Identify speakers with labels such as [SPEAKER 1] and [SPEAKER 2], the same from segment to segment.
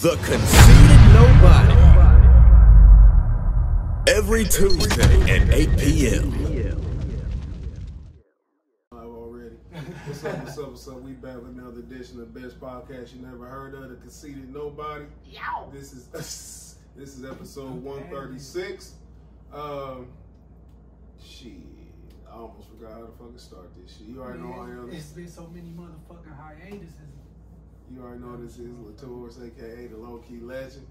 [SPEAKER 1] The Conceited Knowbody. Every Tuesday at 8 p.m.
[SPEAKER 2] Live already. What's up, what's up, what's up? We back with another edition of Best Podcast You Never Heard of, The Conceited Knowbody. This is this is episode 136. Um, shit, I almost forgot how to fucking start this shit. You already know I am.
[SPEAKER 3] It's been so many motherfucking hiatuses.
[SPEAKER 2] You already know this is Latours, aka the low key legend.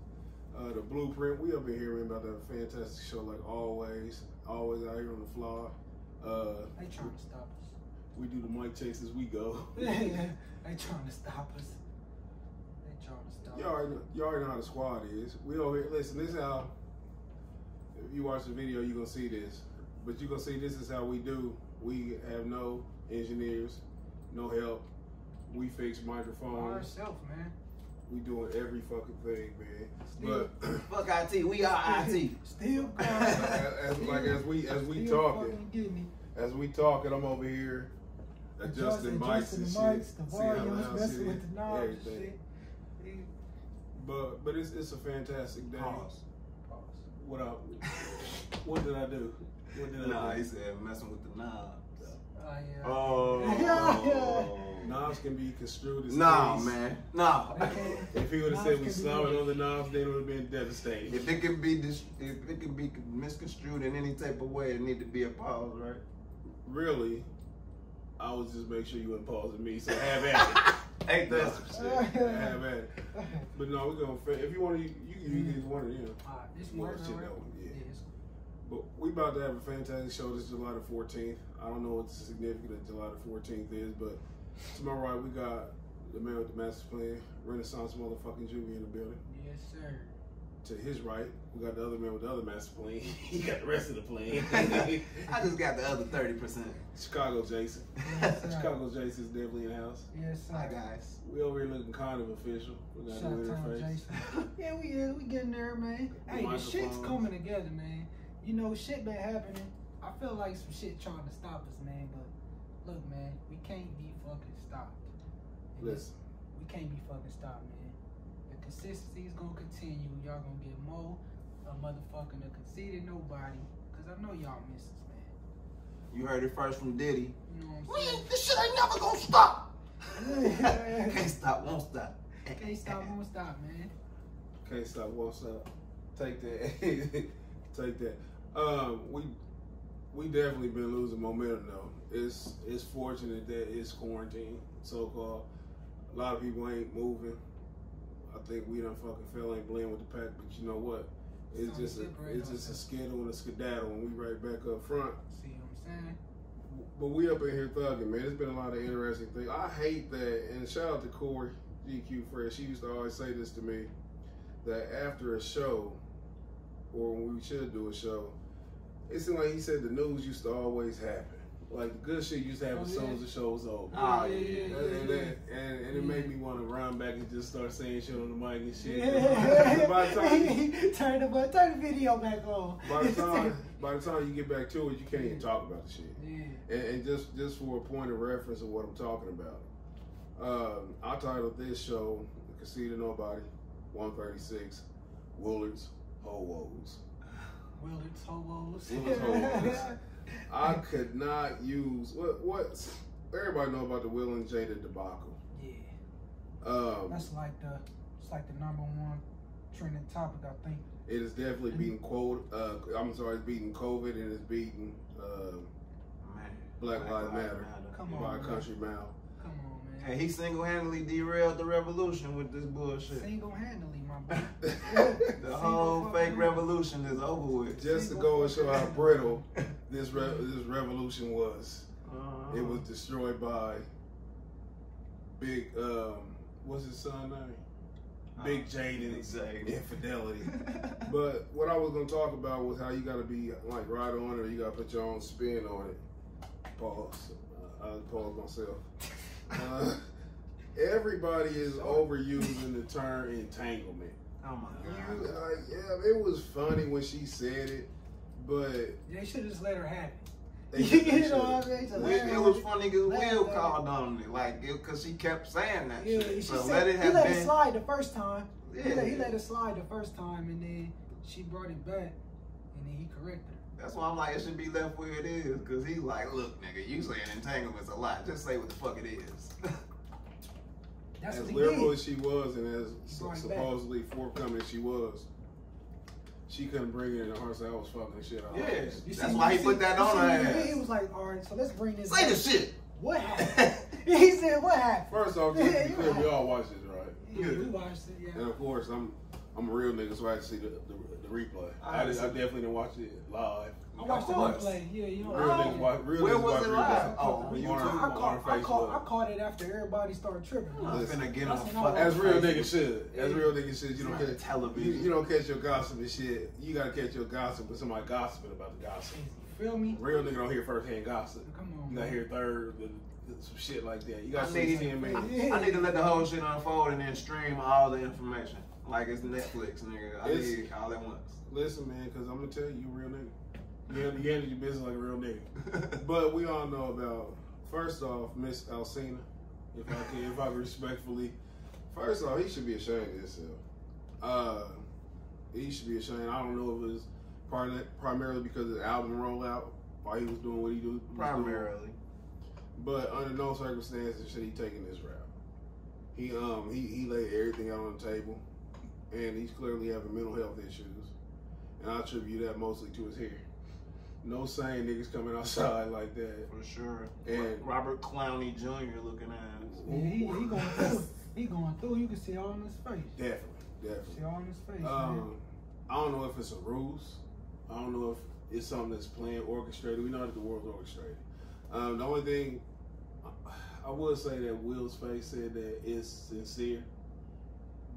[SPEAKER 2] Uh, the blueprint. We up in here about that fantastic show like always. Always out here on the floor. Uh,
[SPEAKER 3] They trying to stop us.
[SPEAKER 2] we do the mic checks as we go.
[SPEAKER 3] they trying to stop us. They trying to stop
[SPEAKER 2] You already, you already know how the squad is. We over here. Listen, this is how. If you watch the video, you're gonna see this. But you're gonna see this is how we do. We have no engineers, no help. We fix
[SPEAKER 3] us.
[SPEAKER 2] microphones.
[SPEAKER 3] ourselves, man.
[SPEAKER 2] We doing every fucking thing, man.
[SPEAKER 3] Still-
[SPEAKER 2] But
[SPEAKER 4] Fuck IT, we are IT.
[SPEAKER 3] Still going.
[SPEAKER 2] as, like as we as we
[SPEAKER 3] Still
[SPEAKER 2] talking,
[SPEAKER 3] fucking getting it.
[SPEAKER 2] as we talking, I'm over here adjusting mics and
[SPEAKER 3] the
[SPEAKER 2] shit.
[SPEAKER 3] mics, the
[SPEAKER 2] see how
[SPEAKER 3] volumes,
[SPEAKER 2] loud
[SPEAKER 3] messing
[SPEAKER 2] shit
[SPEAKER 3] with the knobs and
[SPEAKER 2] everything.
[SPEAKER 3] shit. Yeah.
[SPEAKER 2] But but it's it's a fantastic day.
[SPEAKER 4] Pause.
[SPEAKER 3] Pause.
[SPEAKER 2] What I, what did I do? What did
[SPEAKER 4] Nah,
[SPEAKER 2] I
[SPEAKER 4] he said messing with the knobs.
[SPEAKER 3] Oh, yeah.
[SPEAKER 4] Oh.
[SPEAKER 2] Knobs can be construed as
[SPEAKER 4] Nah,
[SPEAKER 2] keys.
[SPEAKER 4] man. Nah.
[SPEAKER 2] If he would have said we
[SPEAKER 3] can be
[SPEAKER 2] on the knobs, then it would have been devastating.
[SPEAKER 4] If it can be dis- if it can be misconstrued in any type of way, it need to be a pause, right?
[SPEAKER 2] Really, I was just make sure you wouldn't pause at me. So have at it.
[SPEAKER 4] Ain't that
[SPEAKER 2] No,
[SPEAKER 4] some
[SPEAKER 2] shit.
[SPEAKER 4] shit?
[SPEAKER 2] have at it. But no, we're gonna. fa- If you want to, you can use either one of them.
[SPEAKER 3] Alright, this
[SPEAKER 2] You shit that one, yeah.
[SPEAKER 3] it's-
[SPEAKER 2] But we about to have a fantastic show. This July the 14th. I don't know what the significance of July the 14th is, but to my right, we got the man with the master plan, Renaissance motherfucking Juvie in the building.
[SPEAKER 3] Yes, sir.
[SPEAKER 2] To his right, we got the other man with the other master plan. he got the rest of the plan.
[SPEAKER 4] I just got the other thirty percent.
[SPEAKER 2] Chicago Jason.
[SPEAKER 3] Yes.
[SPEAKER 2] Chicago Jason is definitely in the house.
[SPEAKER 3] Yes, sir.
[SPEAKER 4] Hi guys.
[SPEAKER 2] We over here looking kind of official. We got
[SPEAKER 3] Shout
[SPEAKER 2] a new
[SPEAKER 3] out to. Jason. yeah, we yeah, we getting there, man.
[SPEAKER 2] The
[SPEAKER 3] Hey, the shit's coming together, man. You know, shit been happening. I feel like some shit trying to stop us, man. But look, man, we can't be fucking stopped. And
[SPEAKER 2] Listen,
[SPEAKER 3] we can't be fucking stopped, man. The consistency is gonna continue. Y'all gonna get more a motherfucking the conceited knowbody. Cause I know y'all miss us, man.
[SPEAKER 4] You heard it first from Diddy.
[SPEAKER 3] You know what I'm saying?
[SPEAKER 4] this shit ain't never gonna stop.
[SPEAKER 3] Can't
[SPEAKER 4] Can't stop, won't stop.
[SPEAKER 3] Can't stop, won't stop, man.
[SPEAKER 2] can't stop, won't stop. Take that. Take that. Um, we we definitely been losing momentum though. It's it's fortunate that it's quarantine, so called. A lot of people ain't moving. I think we done fucking fell ain't blend with the pack, but you know what? It's just a it's just a skittle and a skedaddle, and we right back up front.
[SPEAKER 3] See what I'm saying?
[SPEAKER 2] But we up in here thugging, man. It's been a lot of interesting things. I hate that, and shout out to Corey GQ Fresh. She used to always say this to me that after a show, or when we should do a show, it seemed like he said the news used to always happen. Like the good shit used to have
[SPEAKER 3] Oh,
[SPEAKER 2] as soon
[SPEAKER 3] yeah.
[SPEAKER 2] as the show was over.
[SPEAKER 4] Oh,
[SPEAKER 3] yeah,
[SPEAKER 4] yeah,
[SPEAKER 3] yeah,
[SPEAKER 2] And,
[SPEAKER 3] yeah,
[SPEAKER 2] and, and, and, and it made me want to run back and just start saying shit on the mic and shit.
[SPEAKER 3] Yeah.
[SPEAKER 2] by the time,
[SPEAKER 3] turn the turn the video back on.
[SPEAKER 2] by the time, by the time you get back to it, you can't even talk about the shit.
[SPEAKER 3] yeah.
[SPEAKER 2] And, and just just for a point of reference of what I'm talking about, um, I titled this show "Conceited Knowbody," 136, Willards Ho Woes.
[SPEAKER 3] Willard's hobos.
[SPEAKER 2] Willard's hobos. I could not use what what everybody know about the Will and Jada debacle.
[SPEAKER 3] yeah.
[SPEAKER 2] Um,
[SPEAKER 3] That's like the it's like the number one trending topic I think.
[SPEAKER 2] it is definitely beating quote. Uh, I'm sorry, it's beating COVID and it's beating uh,
[SPEAKER 4] Man.
[SPEAKER 2] Black Lives Matter
[SPEAKER 3] Come
[SPEAKER 2] by
[SPEAKER 3] on,
[SPEAKER 2] a
[SPEAKER 3] man.
[SPEAKER 2] country mile.
[SPEAKER 3] Come on, man.
[SPEAKER 4] Hey, he single-handedly derailed the revolution with this bullshit.
[SPEAKER 3] Single handedly, my boy.
[SPEAKER 4] The whole fake revolution is over with.
[SPEAKER 2] Just to go and show how brittle this re- this revolution was.
[SPEAKER 4] Uh-huh.
[SPEAKER 2] It was destroyed by Big um what's his son name? Big
[SPEAKER 4] Uh,
[SPEAKER 2] Jaden
[SPEAKER 4] Big Jaden.
[SPEAKER 2] infidelity. But what I was gonna talk about was how you gotta be like right on it or you gotta put your own spin on it. Pause. Uh, I pause myself. Uh, everybody is overusing the term entanglement.
[SPEAKER 4] Oh my
[SPEAKER 2] You,
[SPEAKER 4] god.
[SPEAKER 2] uh, yeah, it was funny when she said it, but
[SPEAKER 3] They should have just let her have it.
[SPEAKER 2] they,
[SPEAKER 3] you
[SPEAKER 2] they
[SPEAKER 3] know what I mean?
[SPEAKER 4] It, it was funny because Will called on it, like, because she kept saying that
[SPEAKER 3] Yeah,
[SPEAKER 4] shit. So
[SPEAKER 3] said,
[SPEAKER 4] let it
[SPEAKER 3] he
[SPEAKER 4] have
[SPEAKER 3] let it slide the first time. He,
[SPEAKER 4] Yeah.
[SPEAKER 3] let, he let it slide the first time, and then she brought it back, and then he corrected her.
[SPEAKER 4] That's why I'm like, it should be left where it is. Cause he like, look, nigga, you saying entanglements a lot. Just say what the fuck it is.
[SPEAKER 3] That's
[SPEAKER 2] as
[SPEAKER 3] what he
[SPEAKER 2] liberal
[SPEAKER 3] did.
[SPEAKER 2] as she was and as
[SPEAKER 3] He brought back.
[SPEAKER 2] supposedly forthcoming as she was, she couldn't bring it in her heart. Say I was fucking shit out. of her.
[SPEAKER 4] Yeah.
[SPEAKER 3] You
[SPEAKER 4] That's
[SPEAKER 3] see-
[SPEAKER 4] why
[SPEAKER 3] you
[SPEAKER 4] he put that on her
[SPEAKER 3] he
[SPEAKER 4] ass.
[SPEAKER 3] He was like, all right, so let's bring this.
[SPEAKER 4] say the shit.
[SPEAKER 3] What happened? he said, what happened?
[SPEAKER 2] First off, just to be
[SPEAKER 3] you
[SPEAKER 2] clear,
[SPEAKER 3] right.
[SPEAKER 2] we all watched this, right?
[SPEAKER 3] Yeah, we watched it. Yeah.
[SPEAKER 2] And of course, I'm I'm a real nigga, so I had to see the, the, the replay. I, did, I definitely didn't watch it live.
[SPEAKER 3] I watched the replay. Yeah, you know.
[SPEAKER 2] Real
[SPEAKER 3] I-
[SPEAKER 2] niggas watch. Real
[SPEAKER 4] Where was it live? Oh, on
[SPEAKER 2] on,
[SPEAKER 4] YouTube.
[SPEAKER 3] I caught, I, caught, I caught it after everybody started tripping.
[SPEAKER 4] I'm
[SPEAKER 2] Listen,
[SPEAKER 4] finna get on fucking
[SPEAKER 2] As real
[SPEAKER 4] Facebook.
[SPEAKER 2] niggas should. As real niggas should. You don't catch
[SPEAKER 4] television.
[SPEAKER 2] You, you don't catch your gossip and shit. You gotta catch your gossip with somebody gossiping about the gossip.
[SPEAKER 3] Feel me?
[SPEAKER 2] Real nigga don't hear first hand gossip.
[SPEAKER 3] Come on.
[SPEAKER 2] You gotta hear third, the, the, some shit like that. You gotta see
[SPEAKER 4] need,
[SPEAKER 2] ten minutes.
[SPEAKER 4] I need to let the whole shit unfold and then stream all the information. Like it's Netflix, nigga. I
[SPEAKER 2] It's-
[SPEAKER 4] need all at once.
[SPEAKER 2] Listen, man, because I'm gonna tell you, you real nigga. You handle, you handle your business like a real nigga. But we all know about first off, Miss Alsina. If I can, if I respectfully, first off, he should be ashamed of himself. Uh, he should be ashamed. I don't know if it was part primarily because of the album rollout, why he was doing what he do. was doing.
[SPEAKER 4] Primarily.
[SPEAKER 2] But under no circumstances should he taking this route. He um he, he laid everything out on the table, and he's clearly having mental health issues, and I attribute that mostly to his hair. No sane niggas coming outside like that.
[SPEAKER 4] For sure.
[SPEAKER 2] And-
[SPEAKER 4] Robert Clowney Jr. looking ass.
[SPEAKER 3] Yeah, he, he going through. He going through. You can see all in his face.
[SPEAKER 2] Definitely, definitely.
[SPEAKER 3] See all in his face. man.
[SPEAKER 2] Um, I don't know if it's a ruse. I don't know if it's something that's planned, orchestrated. We know that the world's orchestrated. Um, the only thing I would say that Will's face said that it's sincere,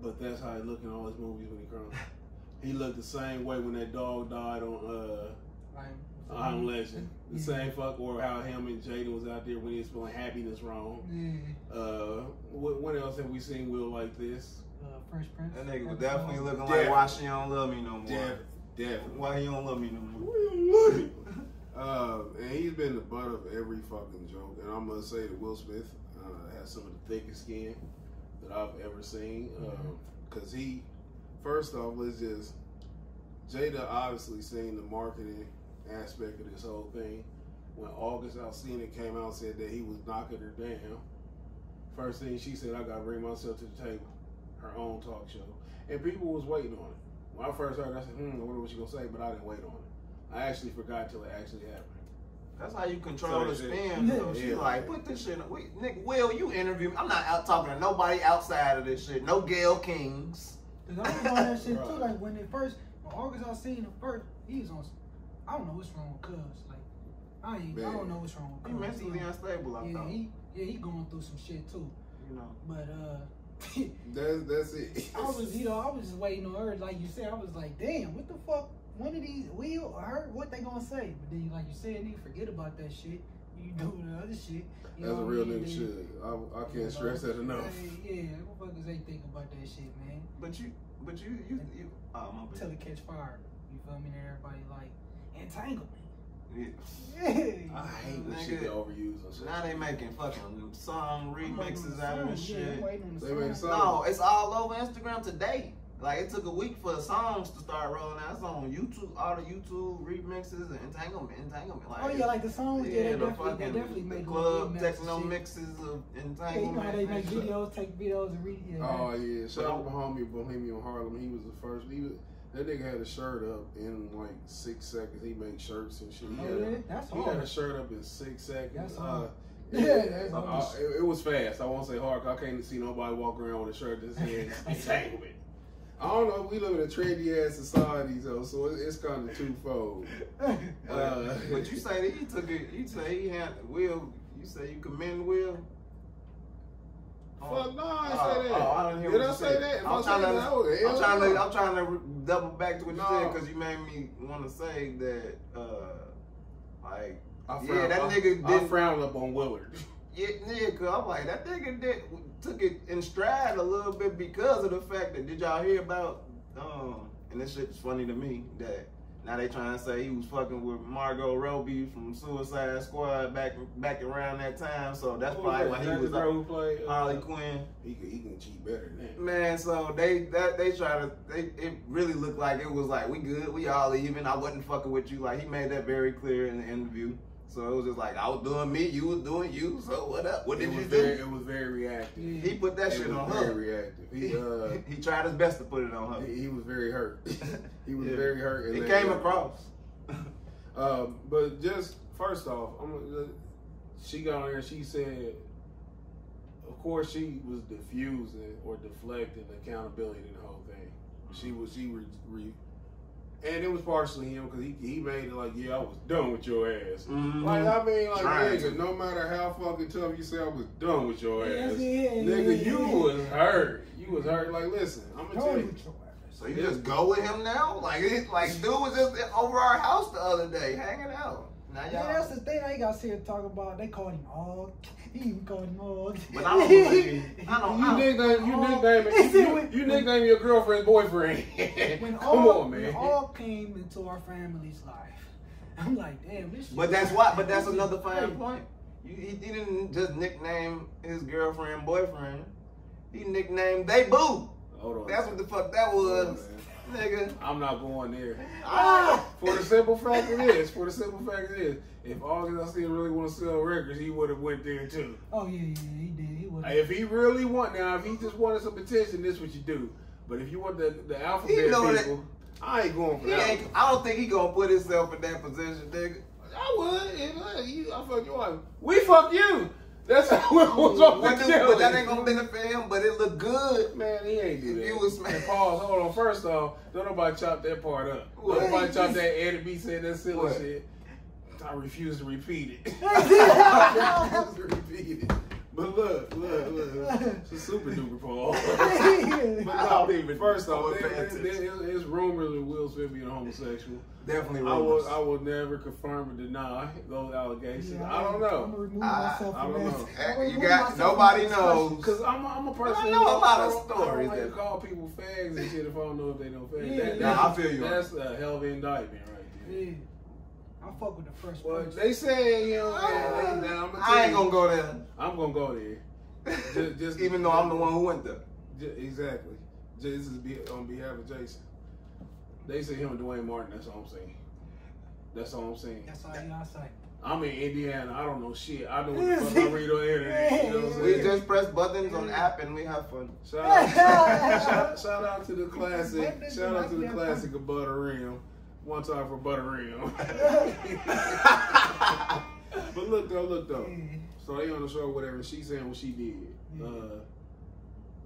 [SPEAKER 2] but that's how he look in all his movies when he crying. he looked the same way when that dog died on uh
[SPEAKER 3] Like,
[SPEAKER 2] I Am Legend. The
[SPEAKER 3] Yeah.
[SPEAKER 2] same fuck or how him and Jaden was out there when he was spelling happiness wrong.
[SPEAKER 3] Yeah.
[SPEAKER 2] Uh, what, what else have we seen Will like this?
[SPEAKER 3] Uh, Fresh Prince.
[SPEAKER 4] That nigga was
[SPEAKER 3] Episode.
[SPEAKER 4] definitely looking
[SPEAKER 2] Definitely.
[SPEAKER 4] like why she don't love me no more.
[SPEAKER 2] Definitely, definitely.
[SPEAKER 4] Why he don't love me no more.
[SPEAKER 2] Uh, and he's been the butt of every fucking joke. And I'm gonna say that Will Smith uh, has some of the thickest skin that I've ever seen. Um, Cause he, first off, let's just Jada obviously seen the marketing aspect of this whole thing. When August Alsina came out and said that he was knocking her down, first thing she said, I gotta bring myself to the table. Her own talk show. And people was waiting on it. When I first heard it, I said, hmm, I wonder what she gonna say, but I didn't wait on it. I actually forgot till it actually happened.
[SPEAKER 4] That's how you control the
[SPEAKER 2] So is it-
[SPEAKER 4] spin. though. She
[SPEAKER 2] Yeah.
[SPEAKER 4] like, put this shit. We, Nick, Will, you interview me. I'm not out talking to nobody outside of this shit. No Gayle Kings.
[SPEAKER 3] Cause I was on that shit too. Like when they first, when August I seen him first, he was on. I don't know what's wrong with Cuz. Like I ain't. I don't know what's wrong
[SPEAKER 4] He
[SPEAKER 3] with Cuz.
[SPEAKER 4] mentally unstable, I
[SPEAKER 3] yeah,
[SPEAKER 4] thought.
[SPEAKER 3] he yeah he going through some shit too.
[SPEAKER 4] you know.
[SPEAKER 3] But uh,
[SPEAKER 2] That's that's it.
[SPEAKER 3] I was you know I was just waiting on her. Like you said, I was like, damn, what the fuck? One of these Will or her, what they gonna say? But then like you said, nigga, forget about that shit. You do the other shit. You
[SPEAKER 2] As
[SPEAKER 3] know
[SPEAKER 2] a real nigga
[SPEAKER 3] Then-
[SPEAKER 2] should. I, I can't
[SPEAKER 3] know,
[SPEAKER 2] stress that enough.
[SPEAKER 3] Yeah, yeah, motherfuckers ain't think about that shit, man.
[SPEAKER 4] But you, but you, you, you. Oh my
[SPEAKER 3] Till
[SPEAKER 4] bad.
[SPEAKER 3] it catch fire. You feel me? And everybody like entanglement.
[SPEAKER 4] Yeah.
[SPEAKER 3] Yeah.
[SPEAKER 2] I hate when
[SPEAKER 4] Nigga.
[SPEAKER 2] shit get overused on social
[SPEAKER 4] Now they making fucking song
[SPEAKER 3] I'm waiting on
[SPEAKER 4] remixes out of
[SPEAKER 3] song.
[SPEAKER 4] this shit.
[SPEAKER 3] I'm waiting on the
[SPEAKER 2] They make
[SPEAKER 3] song.
[SPEAKER 2] songs.
[SPEAKER 4] No, it's all over Instagram today. Like it took a week for the songs to start rolling out. It's on YouTube, all the YouTube remixes and entanglement, entanglement. Like
[SPEAKER 3] Oh yeah, like the songs. Yeah,
[SPEAKER 4] yeah,
[SPEAKER 3] they
[SPEAKER 4] the
[SPEAKER 3] definitely,
[SPEAKER 4] fucking
[SPEAKER 3] they definitely
[SPEAKER 4] the
[SPEAKER 3] made
[SPEAKER 4] club
[SPEAKER 3] remix
[SPEAKER 4] techno
[SPEAKER 3] shit.
[SPEAKER 4] mixes of
[SPEAKER 3] Yeah, you
[SPEAKER 4] entanglement.
[SPEAKER 3] know how they make videos, take videos and read. Yeah,
[SPEAKER 2] Oh yeah, shout out to my homie Bohemian Harlem. He was the first. He was that nigga had a shirt up in like six seconds. He made shirts and shit. He,
[SPEAKER 3] Oh,
[SPEAKER 2] had,
[SPEAKER 3] yeah? That's
[SPEAKER 2] he had a shirt up in six seconds.
[SPEAKER 3] That's
[SPEAKER 2] uh,
[SPEAKER 3] hard.
[SPEAKER 2] yeah,
[SPEAKER 3] Yeah, that's
[SPEAKER 2] uh,
[SPEAKER 3] hard.
[SPEAKER 2] it, it was fast. I won't say hard. 'cause I can't see nobody walk around with a shirt that says entanglement. I don't know. We live in a trendy ass society, though, so it, it's kind of twofold.
[SPEAKER 4] But,
[SPEAKER 2] Uh,
[SPEAKER 4] but you say that he took it. You say he had Will. You say you commend Will.
[SPEAKER 2] Fuck no, I ain't
[SPEAKER 4] Oh,
[SPEAKER 2] say that.
[SPEAKER 4] oh, I didn't hear
[SPEAKER 2] Did
[SPEAKER 4] what
[SPEAKER 2] I say
[SPEAKER 4] said.
[SPEAKER 2] that? If
[SPEAKER 4] I'm
[SPEAKER 2] I
[SPEAKER 4] trying to-
[SPEAKER 2] I would-
[SPEAKER 4] I'm trying to. I'm trying to double back to what you
[SPEAKER 2] No.
[SPEAKER 4] said because you made me want to say that. uh Like
[SPEAKER 2] I
[SPEAKER 4] Yeah, that
[SPEAKER 2] I-
[SPEAKER 4] nigga
[SPEAKER 2] I
[SPEAKER 4] didn't-
[SPEAKER 2] frown up on Willard.
[SPEAKER 4] Yeah, yeah, cause I'm like that nigga did took it in stride a little bit because of the fact that did y'all hear about um and this shit is funny to me that Now they trying to say he was fucking with Margot Robbie from Suicide Squad back back around that time. So that's
[SPEAKER 2] Who
[SPEAKER 4] probably
[SPEAKER 2] that?
[SPEAKER 4] why he was
[SPEAKER 2] the girl who played uh,
[SPEAKER 4] Harley Quinn.
[SPEAKER 2] He can, he can cheat better than that.
[SPEAKER 4] Man, so they that they try to they it really looked like it was like we good, we all even. I wasn't fucking with you. Like he made that very clear in the interview. So it was just like I was doing me, you was doing you. So what up? What did you do?
[SPEAKER 2] very, It was very reactive.
[SPEAKER 3] Yeah.
[SPEAKER 4] He put that
[SPEAKER 2] It
[SPEAKER 4] shit
[SPEAKER 2] was
[SPEAKER 4] on
[SPEAKER 2] very
[SPEAKER 4] her.
[SPEAKER 2] reactive.
[SPEAKER 4] He,
[SPEAKER 2] He, uh,
[SPEAKER 4] he tried his best to put it on her.
[SPEAKER 2] he, he was very hurt. he was
[SPEAKER 4] Yeah.
[SPEAKER 2] very hurt. and
[SPEAKER 4] It came across.
[SPEAKER 2] Um, but just first off, I'm gonna, she got on there. She said, of course, she was diffusing or deflecting accountability in the whole thing. She was she re, re and it was partially him because he, he made it like, yeah, I was done with your ass.
[SPEAKER 4] Mhm.
[SPEAKER 2] Like I mean, like
[SPEAKER 4] Trying
[SPEAKER 2] nigga, no matter how fucking tough you say, I was done with your ass.
[SPEAKER 3] yeah, yeah,
[SPEAKER 2] nigga, you was hurt. You was hurt. Like, listen, I'm gonna tell
[SPEAKER 3] Totally
[SPEAKER 2] you.
[SPEAKER 3] with your ass.
[SPEAKER 4] So you just go with him now? Like it, like dude was just over our house the other day, hanging out. Now y'all.
[SPEAKER 3] Yeah, that's the thing they got here to talk about. They called him Og. He even called him Og.
[SPEAKER 4] But I don't believe- I don't-
[SPEAKER 2] You nickname you nickname it,
[SPEAKER 3] it
[SPEAKER 2] you,
[SPEAKER 3] when-
[SPEAKER 2] you nickname your girlfriend's boyfriend.
[SPEAKER 3] when
[SPEAKER 2] Come
[SPEAKER 3] all,
[SPEAKER 2] on, man.
[SPEAKER 3] When all came into our family's life, I'm like, damn, this. shit-
[SPEAKER 4] But that's why. But that's
[SPEAKER 3] this
[SPEAKER 4] another fine point. You, he, he didn't just nickname his girlfriend boyfriend. He nicknamed they boo.
[SPEAKER 2] Hold on.
[SPEAKER 4] That's what the fuck that was, nigga.
[SPEAKER 2] I'm not going there.
[SPEAKER 4] Ah.
[SPEAKER 2] For the simple fact it is, for the simple fact it is, if August I still really want to sell records, he would have went there too.
[SPEAKER 3] Oh yeah, yeah, he did. He was.
[SPEAKER 2] If he really want now, if he just wanted some attention, this what you do. But if you want the the alphabet
[SPEAKER 4] He know that-
[SPEAKER 2] people, I ain't going for
[SPEAKER 4] He
[SPEAKER 2] that.
[SPEAKER 4] I don't think he gonna put himself in that position, nigga.
[SPEAKER 2] I would. If I, you, I fuck your wife. We fuck you. That's how it was on
[SPEAKER 4] But,
[SPEAKER 2] the
[SPEAKER 4] dude, but that ain't gonna benefit him. But it look good.
[SPEAKER 2] Man, he ain't do
[SPEAKER 4] If
[SPEAKER 2] that.
[SPEAKER 4] you was-
[SPEAKER 2] man. pause. Hold on. First off, don't nobody chop that part up. Don't nobody chop that Eddie B said that silly
[SPEAKER 4] What?
[SPEAKER 2] shit. I refuse to repeat it. I refuse to repeat it. But look, look, look. It's a super duper pause. but
[SPEAKER 4] I
[SPEAKER 2] no,
[SPEAKER 4] don't even
[SPEAKER 2] first off,
[SPEAKER 4] know
[SPEAKER 2] there, there,
[SPEAKER 4] that
[SPEAKER 2] there,
[SPEAKER 4] is.
[SPEAKER 2] it's rumors of Will Smith being a homosexual.
[SPEAKER 4] Definitely
[SPEAKER 2] I will,
[SPEAKER 4] rumors.
[SPEAKER 2] I will never confirm or deny those allegations.
[SPEAKER 3] Yeah,
[SPEAKER 2] I don't
[SPEAKER 3] I'm
[SPEAKER 2] know.
[SPEAKER 3] gonna remove
[SPEAKER 4] I-
[SPEAKER 3] myself
[SPEAKER 2] I
[SPEAKER 3] from
[SPEAKER 2] don't know.
[SPEAKER 3] I'm
[SPEAKER 4] You got- nobody knows.
[SPEAKER 2] Cause I'm, I'm a person.
[SPEAKER 4] I know a lot of
[SPEAKER 2] I don't- I
[SPEAKER 4] stories
[SPEAKER 2] don't like
[SPEAKER 4] that-
[SPEAKER 2] call people fags and shit if I don't know if they know fags.
[SPEAKER 3] Yeah,
[SPEAKER 2] that,
[SPEAKER 3] yeah.
[SPEAKER 2] that's,
[SPEAKER 4] I feel you.
[SPEAKER 2] That's a hell of an indictment right there.
[SPEAKER 3] Yeah. I fuck with the first
[SPEAKER 2] Well,
[SPEAKER 3] person.
[SPEAKER 2] they say you know, man, now I'm gonna
[SPEAKER 4] I ain't
[SPEAKER 2] tell
[SPEAKER 4] gonna go there.
[SPEAKER 2] I'm gonna go there. Just, just
[SPEAKER 4] Even though I'm the one who went there.
[SPEAKER 2] Ju- exactly. Just this is on behalf of Jason. They say him and Duane Martin. That's all I'm saying. That's all I'm saying.
[SPEAKER 3] That's all you gotta say.
[SPEAKER 2] I'm in Indiana. I don't know shit. I know what the fuck I read on the internet. You know what I'm
[SPEAKER 4] We just press buttons on app and we have fun.
[SPEAKER 2] Shout out, shout, shout out to the classic. Shout out to the classic of Butter Rim. One time for Butter Rim. but look though, look though.
[SPEAKER 3] Yeah.
[SPEAKER 2] So they on the show, whatever. She saying what she did.
[SPEAKER 3] Yeah.
[SPEAKER 2] Uh,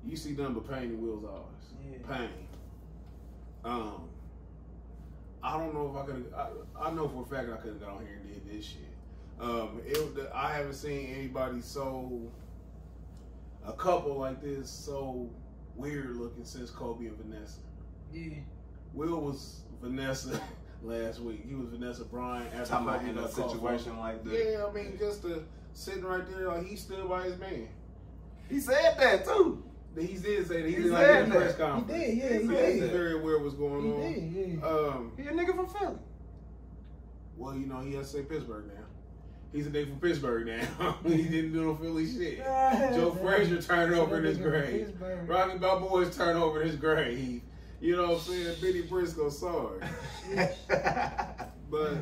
[SPEAKER 2] you see nothing but pain in Will's eyes.
[SPEAKER 3] Yeah.
[SPEAKER 2] Pain. Um, I don't know if I could. I, I know for a fact I could have gone here and did this shit. Um, it, I haven't seen anybody so a couple like this so weird looking since Kobe and Vanessa.
[SPEAKER 3] Yeah.
[SPEAKER 2] Will was Vanessa last week. He was Vanessa Bryant after
[SPEAKER 4] Talking about in a situation like that.
[SPEAKER 2] Yeah, I mean, just sitting right there, like he stood by his man.
[SPEAKER 4] He said that too.
[SPEAKER 2] He did say that he,
[SPEAKER 4] He
[SPEAKER 2] did like
[SPEAKER 4] said
[SPEAKER 2] in the press
[SPEAKER 4] that.
[SPEAKER 2] conference.
[SPEAKER 3] He did, yeah, he
[SPEAKER 2] He's
[SPEAKER 3] did.
[SPEAKER 2] very aware what's
[SPEAKER 3] He
[SPEAKER 2] going on.
[SPEAKER 3] did, yeah.
[SPEAKER 2] Um,
[SPEAKER 4] He a nigga from Philly.
[SPEAKER 2] well, you know, he has to say Pittsburgh now. He's a nigga from Pittsburgh now. he didn't do no Philly shit. Joe Frazier turned over in his grave. Rocky Balboa's turned over in his grave. You know what I'm saying? Bennie Briscoe, sorry. But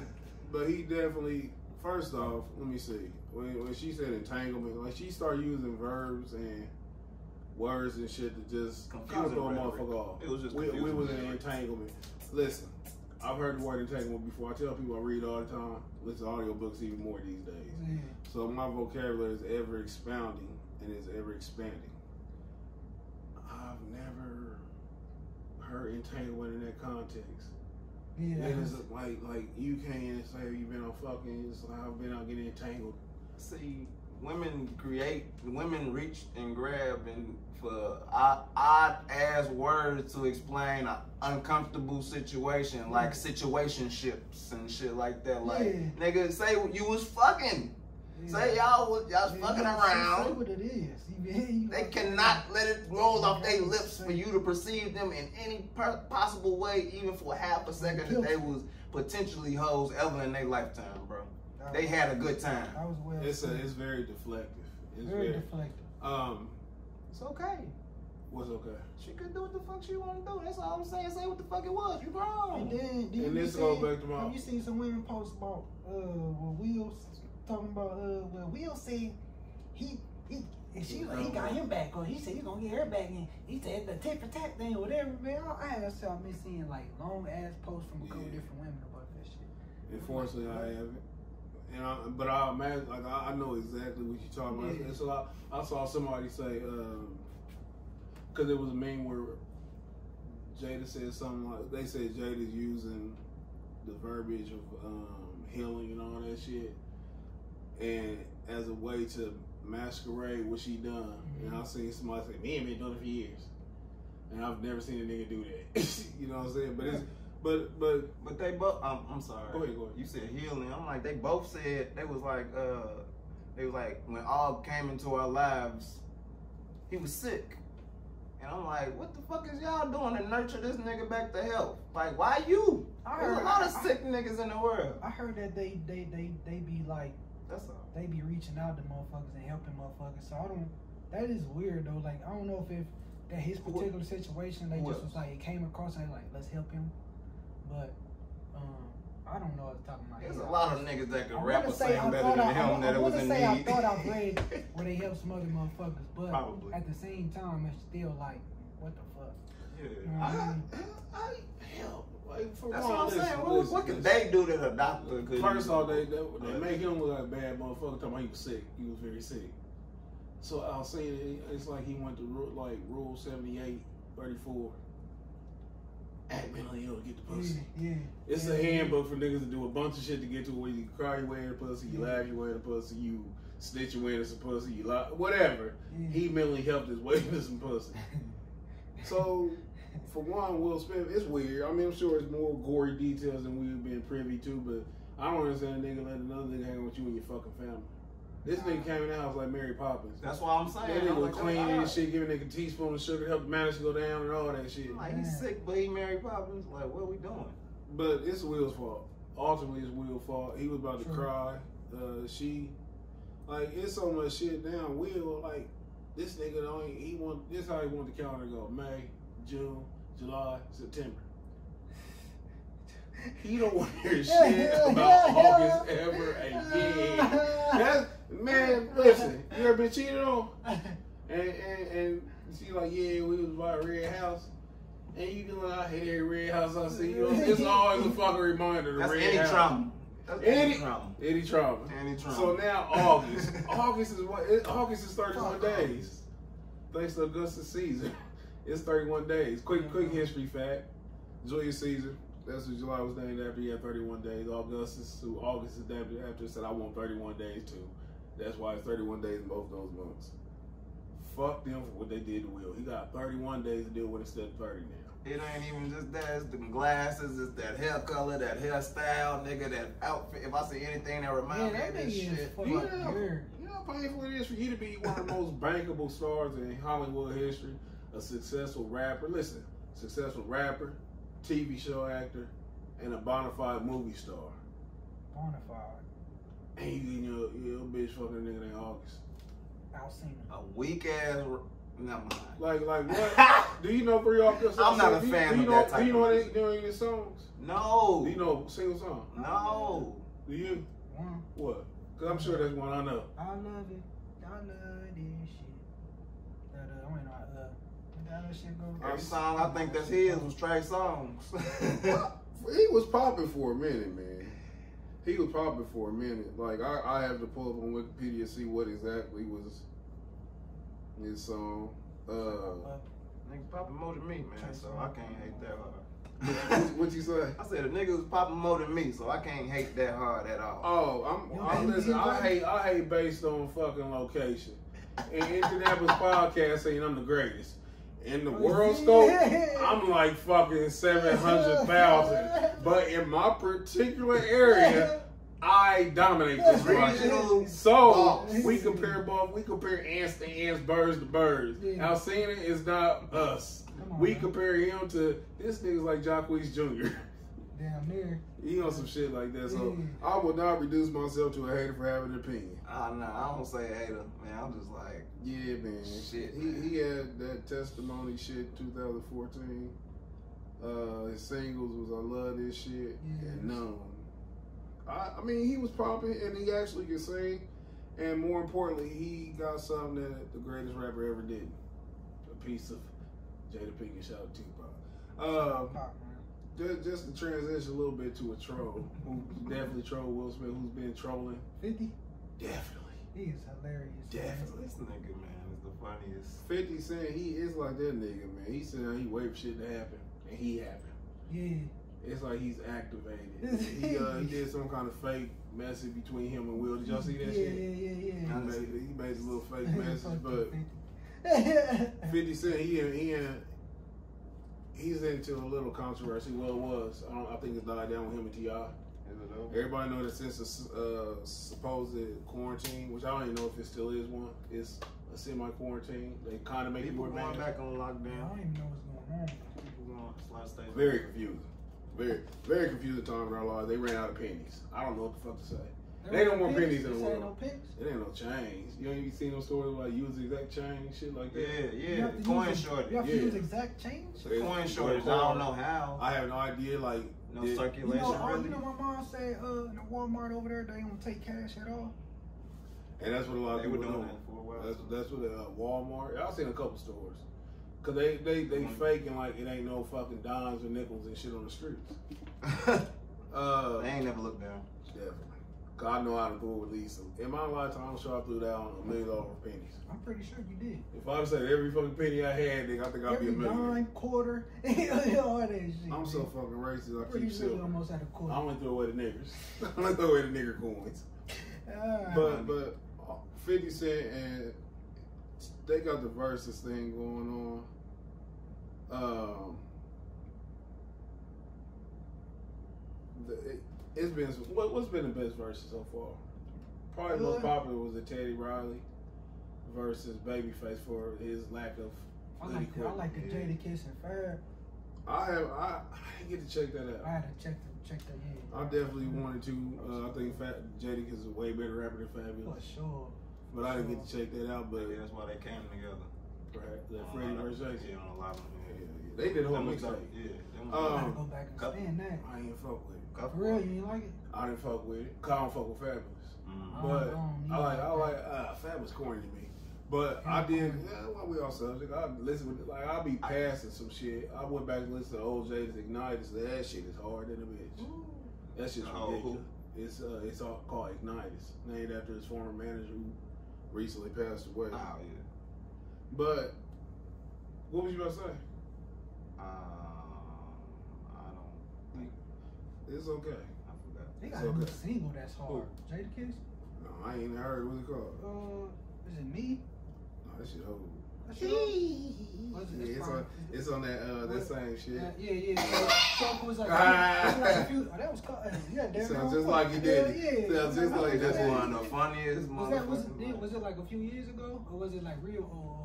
[SPEAKER 2] but he definitely first off, let me see. When when she said entanglement, like she started using verbs and words and shit to just she was
[SPEAKER 4] Confusing
[SPEAKER 2] motherfucker off.
[SPEAKER 4] It was just
[SPEAKER 2] we, we was in an entanglement. Listen, I've heard the word entanglement before. I tell people I read all the time. Listen to audiobooks even more these days.
[SPEAKER 3] Yeah.
[SPEAKER 2] So my vocabulary is ever expounding and is ever expanding. I've never heard entanglement in that context.
[SPEAKER 3] Yeah.
[SPEAKER 2] And it's like like you can't say you've been on fucking. It's like I've been on getting entangled.
[SPEAKER 4] See, women create, women reach and grab and for odd, odd ass words to explain an uncomfortable situation, like mm. situationships and shit like that. Like,
[SPEAKER 3] Yeah.
[SPEAKER 4] nigga, say you was fucking. Say y'all was y'all
[SPEAKER 3] Yeah,
[SPEAKER 4] fucking
[SPEAKER 3] you Say
[SPEAKER 4] around.
[SPEAKER 3] what it is. You, you
[SPEAKER 4] They cannot let it roll off their lips for you to perceive them in any possible way, even for half a second, that they was potentially hoes ever in their lifetime, bro. They had a good time.
[SPEAKER 3] Well.
[SPEAKER 2] It's a, it's very deflective. It's
[SPEAKER 3] very
[SPEAKER 2] very,
[SPEAKER 3] deflective.
[SPEAKER 2] um.
[SPEAKER 3] It's okay.
[SPEAKER 2] What's okay?
[SPEAKER 4] She could do what the fuck she want to do. That's all I'm saying. Say what the fuck it was. You
[SPEAKER 3] And
[SPEAKER 4] grown.
[SPEAKER 3] then, then
[SPEAKER 2] And
[SPEAKER 3] you
[SPEAKER 2] this goes back to my-
[SPEAKER 3] Have you seen some women post about uh what Will talking about uh well Will said he he and she like he got him back or he said he's gonna get her back and he said the tit for tat thing or whatever man I I had y'all been seeing like long ass posts from a couple
[SPEAKER 2] Yeah.
[SPEAKER 3] different women about that shit.
[SPEAKER 2] Unfortunately, I haven't. And I, but I imagine, like I, I know exactly what you're talking about.
[SPEAKER 3] Yeah.
[SPEAKER 2] And so I, I saw somebody say, because it was a meme where Jada said something like they said Jada's using the verbiage of um, healing and all that shit, and as a way to masquerade what she done. And I've seen somebody say, "Man, and been doing it for years," and I've never seen a nigga do that. you know what I'm saying? But it's but but
[SPEAKER 4] But they both. Um, I'm sorry.
[SPEAKER 2] Go ahead, go ahead.
[SPEAKER 4] You said healing. I'm like they both said they was like uh they was like when all came into our lives, he was sick. And I'm like, what the fuck is y'all doing to nurture this nigga back to health? Like, why you?
[SPEAKER 3] I
[SPEAKER 4] There's a lot of
[SPEAKER 3] I-
[SPEAKER 4] sick niggas in the world.
[SPEAKER 3] I heard that they they they they be like
[SPEAKER 4] That's all.
[SPEAKER 3] they be reaching out to motherfuckers and helping motherfuckers. So I don't. That is weird though. Like I don't know if if that his particular situation they
[SPEAKER 4] who
[SPEAKER 3] just was like it came across and like let's help him. But um, I don't know what the top of my
[SPEAKER 4] There's
[SPEAKER 3] head.
[SPEAKER 4] a lot of niggas that could
[SPEAKER 3] I
[SPEAKER 4] rap or
[SPEAKER 3] say
[SPEAKER 4] sing
[SPEAKER 3] I
[SPEAKER 4] better than
[SPEAKER 3] I,
[SPEAKER 4] him
[SPEAKER 3] I,
[SPEAKER 4] that
[SPEAKER 3] I
[SPEAKER 4] was
[SPEAKER 3] wanna
[SPEAKER 4] in
[SPEAKER 3] say I thought I read where they help some other motherfuckers, but
[SPEAKER 4] Probably.
[SPEAKER 3] at the same time it's still like what the fuck.
[SPEAKER 4] Yeah.
[SPEAKER 2] I, I, hell, like for
[SPEAKER 4] That's
[SPEAKER 2] one,
[SPEAKER 4] what I'm
[SPEAKER 2] listen,
[SPEAKER 4] saying. What,
[SPEAKER 2] listen,
[SPEAKER 4] what can
[SPEAKER 2] listen.
[SPEAKER 4] they do to a doctor could
[SPEAKER 2] First off, they, they, they
[SPEAKER 4] Right.
[SPEAKER 2] make him look like a bad motherfucker. Talking about he was sick. He was very sick. So I was saying it's like he went to like Rule 78, 34. Act mentally ill to get the pussy.
[SPEAKER 3] Yeah, yeah.
[SPEAKER 2] It's
[SPEAKER 3] yeah,
[SPEAKER 2] a handbook for niggas to do a bunch of shit to get to where you cry your way in the pussy, you
[SPEAKER 3] Yeah.
[SPEAKER 2] laugh your way in the pussy, you snitch your way into some pussy, you lie, whatever.
[SPEAKER 3] Yeah.
[SPEAKER 2] He mentally helped his way into some pussy. So, for one, Will Smith, it's weird. I mean, I'm sure it's more gory details than we've been privy to, but I don't understand a nigga letting another nigga hang with you and your fucking family. This nigga came in the house like Mary Poppins.
[SPEAKER 4] That's what I'm saying.
[SPEAKER 2] that
[SPEAKER 4] saying.
[SPEAKER 2] nigga
[SPEAKER 4] I'm
[SPEAKER 2] was
[SPEAKER 4] like,
[SPEAKER 2] cleaning and shit, giving nigga a teaspoon of sugar, help the manage to go down and all that shit.
[SPEAKER 4] Like he's sick, but he Mary Poppins. Like, what are we doing?
[SPEAKER 2] But it's Will's fault. Ultimately, it's Will's fault. He was about to
[SPEAKER 3] True.
[SPEAKER 2] cry. Uh, she, like, it's so much shit down. Will, like, this nigga don't. He want. This how he want the calendar to go: May, June, July, September. He don't want to hear shit about August ever again. That's, man, listen. You ever been cheated on? And and, and she like, yeah, we was by a red house. And you be like, I hate red house I see. You know, it's always a fucking reminder. The
[SPEAKER 4] That's
[SPEAKER 2] red
[SPEAKER 4] any
[SPEAKER 2] house.
[SPEAKER 4] trauma. That's
[SPEAKER 2] Any-
[SPEAKER 4] any trauma.
[SPEAKER 2] Any trauma.
[SPEAKER 4] Any trauma.
[SPEAKER 2] So now August. August is what? August is 31 days. Thanks to Augustus Caesar. It's 31 days. Quick, quick mm-hmm. history fact. Julius Caesar. That's what July was named after. He had 31 days. Augustus, who August is named after, said, I want 31 days too. That's why it's 31 days in both those months. Fuck them for what they did to Will. He got 31 days to deal with instead of 30 now.
[SPEAKER 4] It ain't even just that. It's the glasses. It's that hair color, that hairstyle, nigga. That outfit. If I see anything that
[SPEAKER 3] Man,
[SPEAKER 4] reminds me
[SPEAKER 3] that
[SPEAKER 4] of this
[SPEAKER 3] is
[SPEAKER 4] shit,
[SPEAKER 2] Yeah. You know how painful it is for you to be one of the most bankable stars in Hollywood history, a successful rapper. Listen, successful rapper, TV show actor, and a bona fide movie star.
[SPEAKER 3] Bonafide.
[SPEAKER 2] And you getting your, your bitch fucking nigga in August.
[SPEAKER 3] i Alsina.
[SPEAKER 4] a weak ass. Never mind.
[SPEAKER 2] Like, like what? do you know Brie August?
[SPEAKER 4] I'm not a
[SPEAKER 2] do you,
[SPEAKER 4] fan
[SPEAKER 2] do you
[SPEAKER 4] of
[SPEAKER 2] know,
[SPEAKER 4] that type
[SPEAKER 2] Do you know
[SPEAKER 4] of
[SPEAKER 2] any,
[SPEAKER 4] music.
[SPEAKER 2] do any his songs?
[SPEAKER 4] No.
[SPEAKER 2] Do you know a single song?
[SPEAKER 4] No.
[SPEAKER 2] Do you?
[SPEAKER 3] One.
[SPEAKER 2] What? Because I'm sure that's one I know.
[SPEAKER 3] I love it. I love this shit. That, uh, I mean, I, uh, that other shit.
[SPEAKER 4] Every song I think that's his was Trey Songz.
[SPEAKER 2] He was popping for a minute, man. He was popping for a minute. Like I, I have to pull up on Wikipedia to see what exactly was his song. Uh,
[SPEAKER 4] Nigga popping more than me, man, so I can't hate that hard.
[SPEAKER 2] what, what you say?
[SPEAKER 4] I said a nigga was popping more than me, so I can't hate that hard at all.
[SPEAKER 2] Oh, I'm. I,
[SPEAKER 3] hate
[SPEAKER 2] listen, I hate. I hate based on fucking location. And Indianapolis podcast saying I'm the greatest. In the oh, world scope, I'm like fucking seven hundred thousand. But in my particular area, I dominate this market. So we compare both. We compare ants to ants, birds to birds. Alsina is not us. We compare him to this nigga's like Jacquees Jr.
[SPEAKER 3] Damn near.
[SPEAKER 2] He on some shit like that. So I would not reduce myself to a hater for having an opinion.
[SPEAKER 4] Oh, no, I don't say hater, man. I'm just like,
[SPEAKER 2] Yeah, man.
[SPEAKER 4] Shit,
[SPEAKER 2] He
[SPEAKER 4] man.
[SPEAKER 2] he had that testimony shit 2014. Uh, his singles was I love this shit
[SPEAKER 3] Yes.
[SPEAKER 2] and none. I I mean he was popping and he actually could sing, and more importantly he got something that the greatest rapper ever did. A piece of Jada Pinkett shout out to Tupac. Uh,
[SPEAKER 3] Pop, man.
[SPEAKER 2] just, just to transition a little bit to a troll who definitely trolled Will Smith, who's been trolling.
[SPEAKER 3] 50?
[SPEAKER 2] Definitely.
[SPEAKER 3] He is hilarious. man.
[SPEAKER 2] Definitely.
[SPEAKER 4] this nigga, man, is the funniest.
[SPEAKER 2] 50 Cent, he is like that nigga, man. He said he wait for shit to happen, and he happened.
[SPEAKER 3] Yeah.
[SPEAKER 2] It's like he's activated. he uh, he did some kind of fake message between him and Will. Did y'all see that
[SPEAKER 3] yeah,
[SPEAKER 2] shit?
[SPEAKER 3] Yeah, yeah,
[SPEAKER 2] He made, he made a little fake message, but
[SPEAKER 3] 50.
[SPEAKER 2] 50 Cent, he in, he in, he's into a little controversy. Well, it was. I, don't, I think it's died down with him and Ti.
[SPEAKER 4] Is?
[SPEAKER 2] Everybody know that since the uh, supposed quarantine, which I don't even know if it still is one, it's a semi quarantine. They kind of make it
[SPEAKER 4] People going
[SPEAKER 2] man.
[SPEAKER 4] back on lockdown.
[SPEAKER 3] I don't even know what's going on.
[SPEAKER 4] People going slide state.
[SPEAKER 2] Very confusing. Very, very confusing time in our lives. They ran out of pennies. I don't know what the fuck to say. There ain't no more pennies in the
[SPEAKER 3] ain't
[SPEAKER 2] world.
[SPEAKER 3] No?
[SPEAKER 2] It ain't no change. You ain't even seen no stories like use the exact change, shit like that.
[SPEAKER 4] Yeah,
[SPEAKER 3] You
[SPEAKER 4] yeah.
[SPEAKER 3] have to
[SPEAKER 4] Coin
[SPEAKER 3] use,
[SPEAKER 4] shortage.
[SPEAKER 3] You have to
[SPEAKER 2] Yeah.
[SPEAKER 3] use exact change?
[SPEAKER 4] The coin shortage. I don't know how.
[SPEAKER 2] I have no idea. Like,
[SPEAKER 4] No
[SPEAKER 2] did-
[SPEAKER 3] You
[SPEAKER 4] circulation
[SPEAKER 3] know, uh,
[SPEAKER 4] really.
[SPEAKER 3] you know, my mom said uh, in the Walmart over there, they don't take cash at all.
[SPEAKER 2] and that's what a lot of
[SPEAKER 4] They were
[SPEAKER 2] people
[SPEAKER 4] doing
[SPEAKER 2] do.
[SPEAKER 4] that for a while.
[SPEAKER 2] That's that's what uh, Walmart. I've seen a couple stores. Cause they they they
[SPEAKER 4] Mhm.
[SPEAKER 2] faking like it ain't no fucking dimes or nickels and shit on the streets. Uh,
[SPEAKER 4] they ain't never looked down.
[SPEAKER 2] definitely. I know how to go with Lisa. In my lifetime, I'm sure I threw down a million dollars of pennies.
[SPEAKER 3] I'm pretty sure you did.
[SPEAKER 2] If I said every fucking penny I had, nigga, I think I'd be a millionaire.
[SPEAKER 3] dime, quarter, all that shit.
[SPEAKER 2] I'm so fucking racist. I
[SPEAKER 3] pretty
[SPEAKER 2] keep
[SPEAKER 3] sure you almost had a quarter.
[SPEAKER 2] I only throw away the niggers. I only throw away the nigger coins.
[SPEAKER 3] Ah,
[SPEAKER 2] But but uh, 50 Cent and they got the versus thing going on. Um, the, it, it's been what, what's been the best versus so far? Probably the most popular was the Teddy Riley versus Babyface for his lack of.
[SPEAKER 3] I like the, I
[SPEAKER 2] equipment.
[SPEAKER 3] like the Jadakiss and Fab.
[SPEAKER 2] I have I, I didn't get to check that out.
[SPEAKER 3] I had to check the, check the yeah.
[SPEAKER 2] I definitely wanted to. Uh, I think Fat Jadakiss is a way better rapper than Fabolous.
[SPEAKER 3] For
[SPEAKER 2] Fabolous,
[SPEAKER 3] sure.
[SPEAKER 2] but I didn't get to check that out. But
[SPEAKER 4] Maybe that's why they came together.
[SPEAKER 2] perhaps that
[SPEAKER 4] On a
[SPEAKER 2] Freddie versus Jason.
[SPEAKER 4] Yeah, on a lot of them.
[SPEAKER 2] Yeah,
[SPEAKER 4] Yeah.
[SPEAKER 2] yeah. They did a whole mixtape.
[SPEAKER 4] Yeah. Them
[SPEAKER 3] I
[SPEAKER 2] Um,
[SPEAKER 3] go back and
[SPEAKER 4] couple-
[SPEAKER 3] spin that.
[SPEAKER 2] I ain't fuck with it.
[SPEAKER 4] a
[SPEAKER 3] For real, you ain't like it?
[SPEAKER 2] I didn't fuck with it. 'Cause I don't fuck with Fabolous.
[SPEAKER 4] Mhm.
[SPEAKER 3] Oh,
[SPEAKER 2] But
[SPEAKER 3] I
[SPEAKER 2] I like I like uh, Fabolous corny to me. But I did. Yeah, well, we all subject. I listen with like I'll be passing some shit. I went back and listened to old Jada's Ignite. and That shit is hard than a bitch.
[SPEAKER 3] Ooh.
[SPEAKER 2] That shit's
[SPEAKER 4] Oh, who?
[SPEAKER 2] ridiculous. It's uh, it's all called Ignatius, named after his former manager who recently passed away.
[SPEAKER 4] Oh yeah.
[SPEAKER 2] But what was you about to say?
[SPEAKER 4] Um, I don't think
[SPEAKER 2] It's okay.
[SPEAKER 4] I forgot.
[SPEAKER 3] They
[SPEAKER 2] It's
[SPEAKER 3] got a new
[SPEAKER 2] okay.
[SPEAKER 3] single that's hard. Jada Kiss?
[SPEAKER 2] No, I ain't even heard. What's it called?
[SPEAKER 3] Uh, is it me?
[SPEAKER 2] No, that shit hold.
[SPEAKER 3] That's your- What's it?
[SPEAKER 2] Yeah, it's on. It's on that uh that same shit.
[SPEAKER 3] Yeah, yeah, yeah. So, so was like,
[SPEAKER 2] Ah.
[SPEAKER 3] was like a few, oh, that was called, uh, yeah, Darren
[SPEAKER 2] sounds just like you did
[SPEAKER 3] Yeah, yeah.
[SPEAKER 2] Sounds just like
[SPEAKER 4] That's one of the funniest
[SPEAKER 3] Was that was it, was it like a few years ago or was it like real old?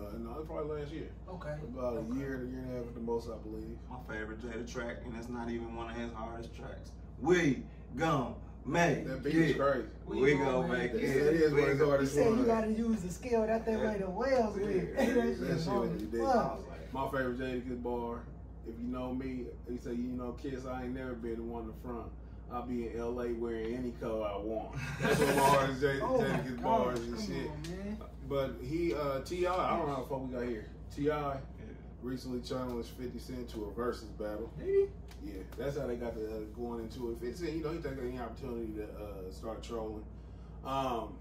[SPEAKER 2] Uh, no, it's probably last year.
[SPEAKER 3] Okay.
[SPEAKER 2] About a
[SPEAKER 3] okay.
[SPEAKER 2] year, a year and a half at the most, I believe.
[SPEAKER 4] My favorite Jada track, and it's not even one of his hardest tracks. We gon' make
[SPEAKER 2] That beat
[SPEAKER 4] it.
[SPEAKER 2] is crazy.
[SPEAKER 3] We
[SPEAKER 4] We
[SPEAKER 3] gon'
[SPEAKER 4] gon'
[SPEAKER 3] make
[SPEAKER 4] make
[SPEAKER 2] it.
[SPEAKER 4] it.
[SPEAKER 2] That is
[SPEAKER 4] We
[SPEAKER 2] one of his
[SPEAKER 4] gon'
[SPEAKER 3] He
[SPEAKER 2] hardest
[SPEAKER 3] said you gotta use the scale that they way the whales with.
[SPEAKER 4] Yeah,
[SPEAKER 3] that
[SPEAKER 4] that
[SPEAKER 3] shit
[SPEAKER 2] shit
[SPEAKER 3] is
[SPEAKER 2] was ridiculous.
[SPEAKER 3] fuck.
[SPEAKER 4] I was like,
[SPEAKER 2] My favorite Jadakiss bar. If you know me, he say, you know, kiss. I ain't never been the one in the front. I'll be in L.A. wearing any color I want. That's my hardest Jada-
[SPEAKER 3] Oh
[SPEAKER 2] bars and
[SPEAKER 3] come
[SPEAKER 2] shit.
[SPEAKER 3] on.
[SPEAKER 2] But he, uh, T.I., I don't know how the fuck we got here. T.I.
[SPEAKER 4] yeah.
[SPEAKER 2] recently challenged 50 Cent to a versus battle.
[SPEAKER 3] He?
[SPEAKER 2] Yeah, that's how they got the, uh, going into it. 50 Cent, you know, he took any opportunity to uh, start trolling. Um,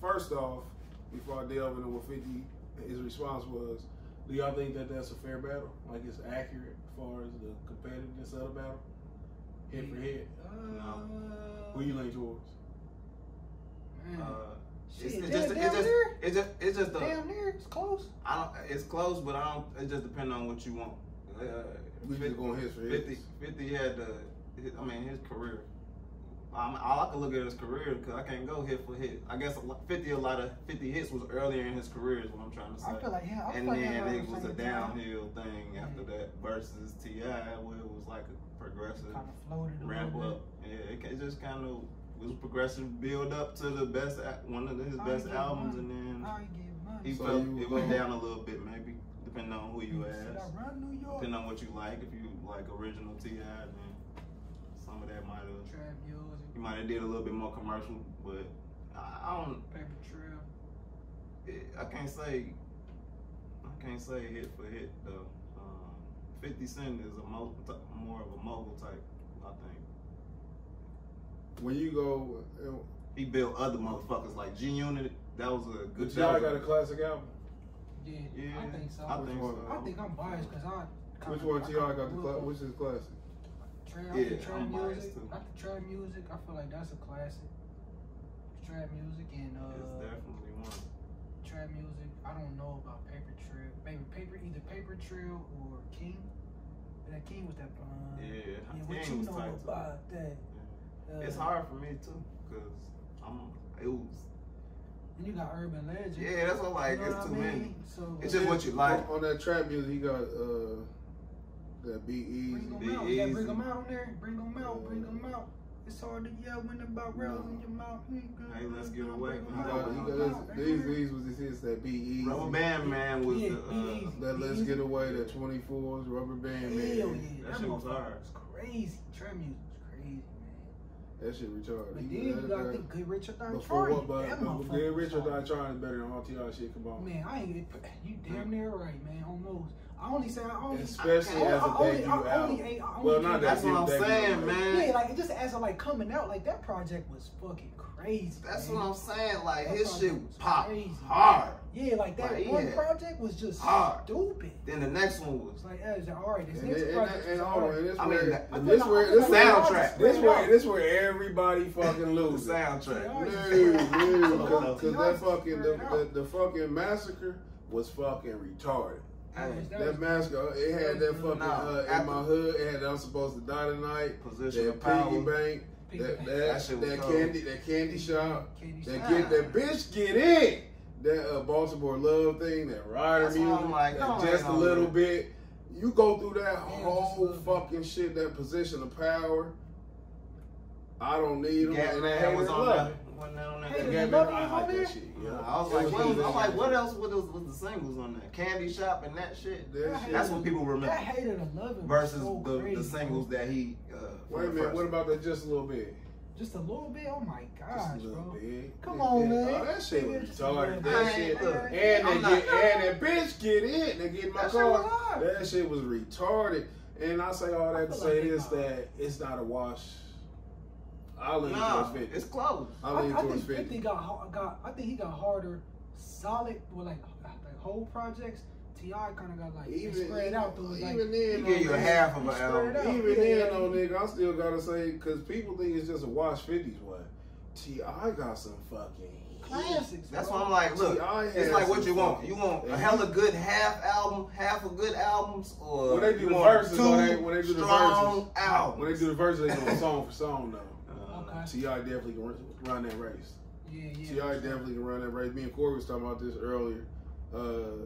[SPEAKER 2] first off, before I delve into what 50, his response was, do y'all think that that's a fair battle? Like it's accurate as far as the competitiveness of the battle? Hit for hit?
[SPEAKER 3] Uh,
[SPEAKER 2] Who you lean towards?
[SPEAKER 3] man.
[SPEAKER 4] Uh, it's, it's just,
[SPEAKER 3] damn
[SPEAKER 4] it's just, it's just, it's just a.
[SPEAKER 3] Damn near, it's close.
[SPEAKER 4] I don't. It's close, but I don't. It just depends on what you want. Uh,
[SPEAKER 2] We just going hits for hits.
[SPEAKER 4] 50, 50 had the. His, I mean, his career I'm, all I can look at his career because I can't go hit for hit. I guess 50 a lot of 50 hits was earlier in his career is what I'm trying to say.
[SPEAKER 3] I feel like him. I
[SPEAKER 4] and
[SPEAKER 3] feel like
[SPEAKER 4] then
[SPEAKER 3] him
[SPEAKER 4] it was a downhill thing after that versus T.I., where it was like a progressive
[SPEAKER 3] of floated
[SPEAKER 4] ramp
[SPEAKER 3] little
[SPEAKER 4] up. Yeah, it, it just kind of was progressive build up to the best one of his oh,
[SPEAKER 3] I
[SPEAKER 4] best albums,
[SPEAKER 3] money.
[SPEAKER 4] and then oh,
[SPEAKER 3] I ain't money.
[SPEAKER 4] he
[SPEAKER 2] So
[SPEAKER 4] felt it went down a little bit, maybe depending on who you
[SPEAKER 3] Should
[SPEAKER 4] ask.
[SPEAKER 3] I run New York?
[SPEAKER 4] Depending on what you like, if you like original T.I., then some of that might have
[SPEAKER 3] Trap
[SPEAKER 4] you might have did a little bit more commercial, but I, I don't.
[SPEAKER 3] paper trail.
[SPEAKER 4] It, I can't say. I can't say hit for hit though. Um, Fifty Cent is a mo- t- more of a mogul type, I think.
[SPEAKER 2] When you go, uh,
[SPEAKER 4] He built other motherfuckers like G Unit. That was a good.
[SPEAKER 2] but
[SPEAKER 4] that
[SPEAKER 2] y'all got a classic album.
[SPEAKER 3] Yeah,
[SPEAKER 4] Yeah,
[SPEAKER 3] I think so.
[SPEAKER 4] I think so.
[SPEAKER 3] I think I'm biased because I.
[SPEAKER 2] Which
[SPEAKER 3] kinda-
[SPEAKER 2] one
[SPEAKER 3] I
[SPEAKER 2] T.I. got the
[SPEAKER 3] grew
[SPEAKER 2] cla-
[SPEAKER 3] up
[SPEAKER 2] which is classic?
[SPEAKER 3] Trap,
[SPEAKER 4] Yeah,
[SPEAKER 3] trap
[SPEAKER 4] I'm biased
[SPEAKER 3] music.
[SPEAKER 4] too.
[SPEAKER 3] After trap music, I feel like that's a classic. Trap music and uh.
[SPEAKER 4] It's
[SPEAKER 3] uh,
[SPEAKER 4] definitely one.
[SPEAKER 3] Trap music. I don't know about Paper Trail. Maybe paper, either Paper Trail or King. That King was that. Uh,
[SPEAKER 4] Yeah,
[SPEAKER 3] yeah, what
[SPEAKER 4] King
[SPEAKER 3] you
[SPEAKER 4] was
[SPEAKER 3] know
[SPEAKER 4] tight, too.
[SPEAKER 3] about that? Uh,
[SPEAKER 4] It's hard for me too, cause I'm. It was.
[SPEAKER 3] And you got Urban Legend.
[SPEAKER 4] Yeah, that's what I'm like.
[SPEAKER 3] You know
[SPEAKER 4] it's
[SPEAKER 3] what
[SPEAKER 4] too
[SPEAKER 3] I
[SPEAKER 4] many.
[SPEAKER 3] So
[SPEAKER 4] It's just what you like.
[SPEAKER 2] On, on that trap music, he got uh, that Be Easy.
[SPEAKER 3] Bring them
[SPEAKER 4] Be
[SPEAKER 3] out. Yeah, bring them out on there. Bring them out. Bring them out. It's hard to yell when about rails in your mouth.
[SPEAKER 4] Hey, let's get away.
[SPEAKER 3] Bring
[SPEAKER 2] He
[SPEAKER 3] 'em
[SPEAKER 2] got, he got
[SPEAKER 3] out.
[SPEAKER 2] this,
[SPEAKER 3] Bring
[SPEAKER 2] these
[SPEAKER 3] 'em
[SPEAKER 2] these was his hits that Be Easy.
[SPEAKER 4] Rubber Band Man was
[SPEAKER 3] Yeah,
[SPEAKER 4] the. Uh,
[SPEAKER 2] That Let's Get Away, that 24s, Rubber Band
[SPEAKER 3] Hell
[SPEAKER 2] Man.
[SPEAKER 3] yeah,
[SPEAKER 4] That
[SPEAKER 3] that,
[SPEAKER 4] shit was hard.
[SPEAKER 3] was crazy. Trap music was crazy, man.
[SPEAKER 2] That shit retarded.
[SPEAKER 3] But
[SPEAKER 2] He-
[SPEAKER 3] then you
[SPEAKER 2] that-
[SPEAKER 3] gotta
[SPEAKER 2] that-
[SPEAKER 3] think Get Rich or Die
[SPEAKER 2] Before
[SPEAKER 3] Trying.
[SPEAKER 2] what, but,
[SPEAKER 3] motherfucker
[SPEAKER 2] Good
[SPEAKER 3] was
[SPEAKER 2] Richard
[SPEAKER 3] hard.
[SPEAKER 2] Die Trying is better than all T.I. shit. Come on.
[SPEAKER 3] Man, I ain't. You damn near right, man. Almost. I only say I only.
[SPEAKER 2] Especially
[SPEAKER 3] I,
[SPEAKER 2] as a
[SPEAKER 3] I only,
[SPEAKER 2] debut
[SPEAKER 3] I only,
[SPEAKER 2] album.
[SPEAKER 3] I, I only
[SPEAKER 2] Well, not
[SPEAKER 3] can't-
[SPEAKER 4] That's what I'm
[SPEAKER 2] That
[SPEAKER 4] saying, man.
[SPEAKER 3] Yeah, like it just as of like coming out, like that project was fucking crazy.
[SPEAKER 4] That's
[SPEAKER 3] man.
[SPEAKER 4] what I'm saying. Like
[SPEAKER 3] That
[SPEAKER 4] his
[SPEAKER 3] project
[SPEAKER 4] shit
[SPEAKER 3] was
[SPEAKER 4] popped
[SPEAKER 3] crazy.
[SPEAKER 4] hard.
[SPEAKER 3] Yeah, like that
[SPEAKER 4] Like,
[SPEAKER 3] one
[SPEAKER 4] yeah.
[SPEAKER 3] project was just
[SPEAKER 4] Hard.
[SPEAKER 3] stupid.
[SPEAKER 4] Then the next one was
[SPEAKER 3] It's like, yeah, it's like, all right, this
[SPEAKER 2] And,
[SPEAKER 3] next
[SPEAKER 2] and,
[SPEAKER 3] project
[SPEAKER 2] and,
[SPEAKER 3] is
[SPEAKER 2] hold on,
[SPEAKER 3] hard.
[SPEAKER 2] this
[SPEAKER 4] I mean,
[SPEAKER 2] where,
[SPEAKER 3] I
[SPEAKER 2] this
[SPEAKER 3] like-
[SPEAKER 2] where,
[SPEAKER 3] I
[SPEAKER 2] this
[SPEAKER 3] like
[SPEAKER 2] where,
[SPEAKER 3] y'all
[SPEAKER 4] soundtrack.
[SPEAKER 2] this
[SPEAKER 3] spread
[SPEAKER 2] where, this where everybody fucking
[SPEAKER 4] the
[SPEAKER 2] loses.
[SPEAKER 4] soundtrack.
[SPEAKER 3] Yeah,
[SPEAKER 2] Dude, dude, because that fucking the,
[SPEAKER 3] spread
[SPEAKER 2] the,
[SPEAKER 3] out.
[SPEAKER 2] the fucking massacre was fucking retarded.
[SPEAKER 3] That was- that
[SPEAKER 2] That
[SPEAKER 3] was-
[SPEAKER 2] it had that fucking
[SPEAKER 4] Nah,
[SPEAKER 2] uh, in my hood. It had I'm supposed to die tonight.
[SPEAKER 4] Position
[SPEAKER 2] That piggy bank,
[SPEAKER 3] Piggy
[SPEAKER 2] that
[SPEAKER 3] bank.
[SPEAKER 2] that,
[SPEAKER 4] That
[SPEAKER 2] that candy, that candy shop,
[SPEAKER 3] Candy
[SPEAKER 2] that
[SPEAKER 3] shop.
[SPEAKER 2] get that bitch get in. That uh, Baltimore love thing, that rider
[SPEAKER 4] That's
[SPEAKER 2] music,
[SPEAKER 4] like,
[SPEAKER 2] that just a little bit. You go through that
[SPEAKER 3] Yeah,
[SPEAKER 2] whole fucking shit, that position of power. I don't need them.
[SPEAKER 4] Gat
[SPEAKER 2] and hate
[SPEAKER 4] was on
[SPEAKER 2] love
[SPEAKER 4] there.
[SPEAKER 2] it.
[SPEAKER 4] Wasn't that on there?
[SPEAKER 3] Hey,
[SPEAKER 2] That
[SPEAKER 3] Love
[SPEAKER 2] Man, I
[SPEAKER 3] was
[SPEAKER 2] that shit.
[SPEAKER 4] Yeah,
[SPEAKER 2] Yeah.
[SPEAKER 4] I was
[SPEAKER 2] It
[SPEAKER 4] like,
[SPEAKER 2] was
[SPEAKER 4] what,
[SPEAKER 2] good.
[SPEAKER 4] I'm like, what else was, was the singles on there? Candy Shop and that shit.
[SPEAKER 2] That shit-
[SPEAKER 4] That's what people remember.
[SPEAKER 3] That hated a love was
[SPEAKER 4] Versus
[SPEAKER 3] so
[SPEAKER 4] the,
[SPEAKER 3] crazy,
[SPEAKER 4] the singles
[SPEAKER 3] bro.
[SPEAKER 4] that he. Uh,
[SPEAKER 2] Wait a minute, what about that just a little bit?
[SPEAKER 3] Just a little bit. Oh my
[SPEAKER 2] Just
[SPEAKER 3] gosh,
[SPEAKER 2] a little
[SPEAKER 3] bro.
[SPEAKER 2] bit.
[SPEAKER 3] Come
[SPEAKER 2] Yeah,
[SPEAKER 3] on,
[SPEAKER 2] yeah.
[SPEAKER 3] man.
[SPEAKER 2] Oh, that shit
[SPEAKER 3] Nigga,
[SPEAKER 2] was retarded. That shit.
[SPEAKER 4] Look,
[SPEAKER 2] And
[SPEAKER 4] I'm
[SPEAKER 2] they
[SPEAKER 4] not-
[SPEAKER 2] get and that bitch get in. They get in my
[SPEAKER 4] That shit
[SPEAKER 2] car.
[SPEAKER 4] hard.
[SPEAKER 2] That shit was retarded. And I say all that to say
[SPEAKER 3] like
[SPEAKER 2] this that it's not a wash. I lean
[SPEAKER 4] Nah,
[SPEAKER 2] towards 50.
[SPEAKER 4] it's close.
[SPEAKER 2] I
[SPEAKER 3] I,
[SPEAKER 2] lean
[SPEAKER 3] I
[SPEAKER 2] towards
[SPEAKER 3] think
[SPEAKER 2] 50.
[SPEAKER 3] 50 got, got. I think he got harder, solid with like like whole projects. T.I. kind of got like they
[SPEAKER 2] Even,
[SPEAKER 3] spread out through like,
[SPEAKER 2] even
[SPEAKER 4] He
[SPEAKER 2] then,
[SPEAKER 4] give you
[SPEAKER 2] though,
[SPEAKER 4] a half of
[SPEAKER 3] He
[SPEAKER 4] an
[SPEAKER 3] spread
[SPEAKER 4] album.
[SPEAKER 2] Even
[SPEAKER 3] Yeah,
[SPEAKER 2] then,
[SPEAKER 3] yeah.
[SPEAKER 2] though, nigga, I still gotta say because people think it's just a wash 50s one. T.I. got some fucking
[SPEAKER 3] classics.
[SPEAKER 4] That's why I'm like, look, it's like what you want. You want a
[SPEAKER 2] Yeah.
[SPEAKER 4] hella good half album, half of good albums, or
[SPEAKER 2] When they do
[SPEAKER 4] you
[SPEAKER 2] the
[SPEAKER 4] want
[SPEAKER 2] verses,
[SPEAKER 4] two
[SPEAKER 2] when they- when they do the verses,
[SPEAKER 4] albums.
[SPEAKER 2] When they do the verses, they go song for song though.
[SPEAKER 3] Okay.
[SPEAKER 2] T.I. definitely can run- run that race.
[SPEAKER 3] Yeah, yeah.
[SPEAKER 2] T.I. definitely can run that race. Me and Corey was talking about this earlier. Uh,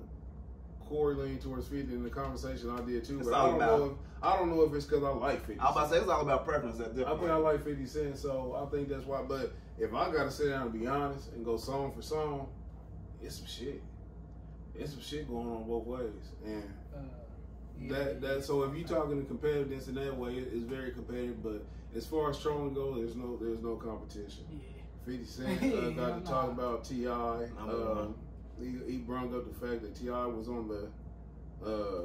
[SPEAKER 2] Corey leaned towards 50 in the conversation. I did too.
[SPEAKER 4] It's
[SPEAKER 2] But I don't
[SPEAKER 4] about-
[SPEAKER 2] know if I don't know if it's because I like 50.
[SPEAKER 4] I was about to say it's all about preference at this
[SPEAKER 2] I think I like 50 Cent, so I think that's why. But if I gotta sit down and be honest and go song for song, it's some shit. It's some shit going on both ways, and
[SPEAKER 3] Uh, yeah,
[SPEAKER 2] that that so if you're talking to competitiveness in that way, it- it's very competitive. But as far as trolling goes, there's no there's no competition.
[SPEAKER 3] Yeah.
[SPEAKER 2] 50 Cent uh,
[SPEAKER 3] Yeah,
[SPEAKER 2] got to
[SPEAKER 3] nah.
[SPEAKER 2] talk about Ti. Um, he he brought up the fact that T.I. was on the uh,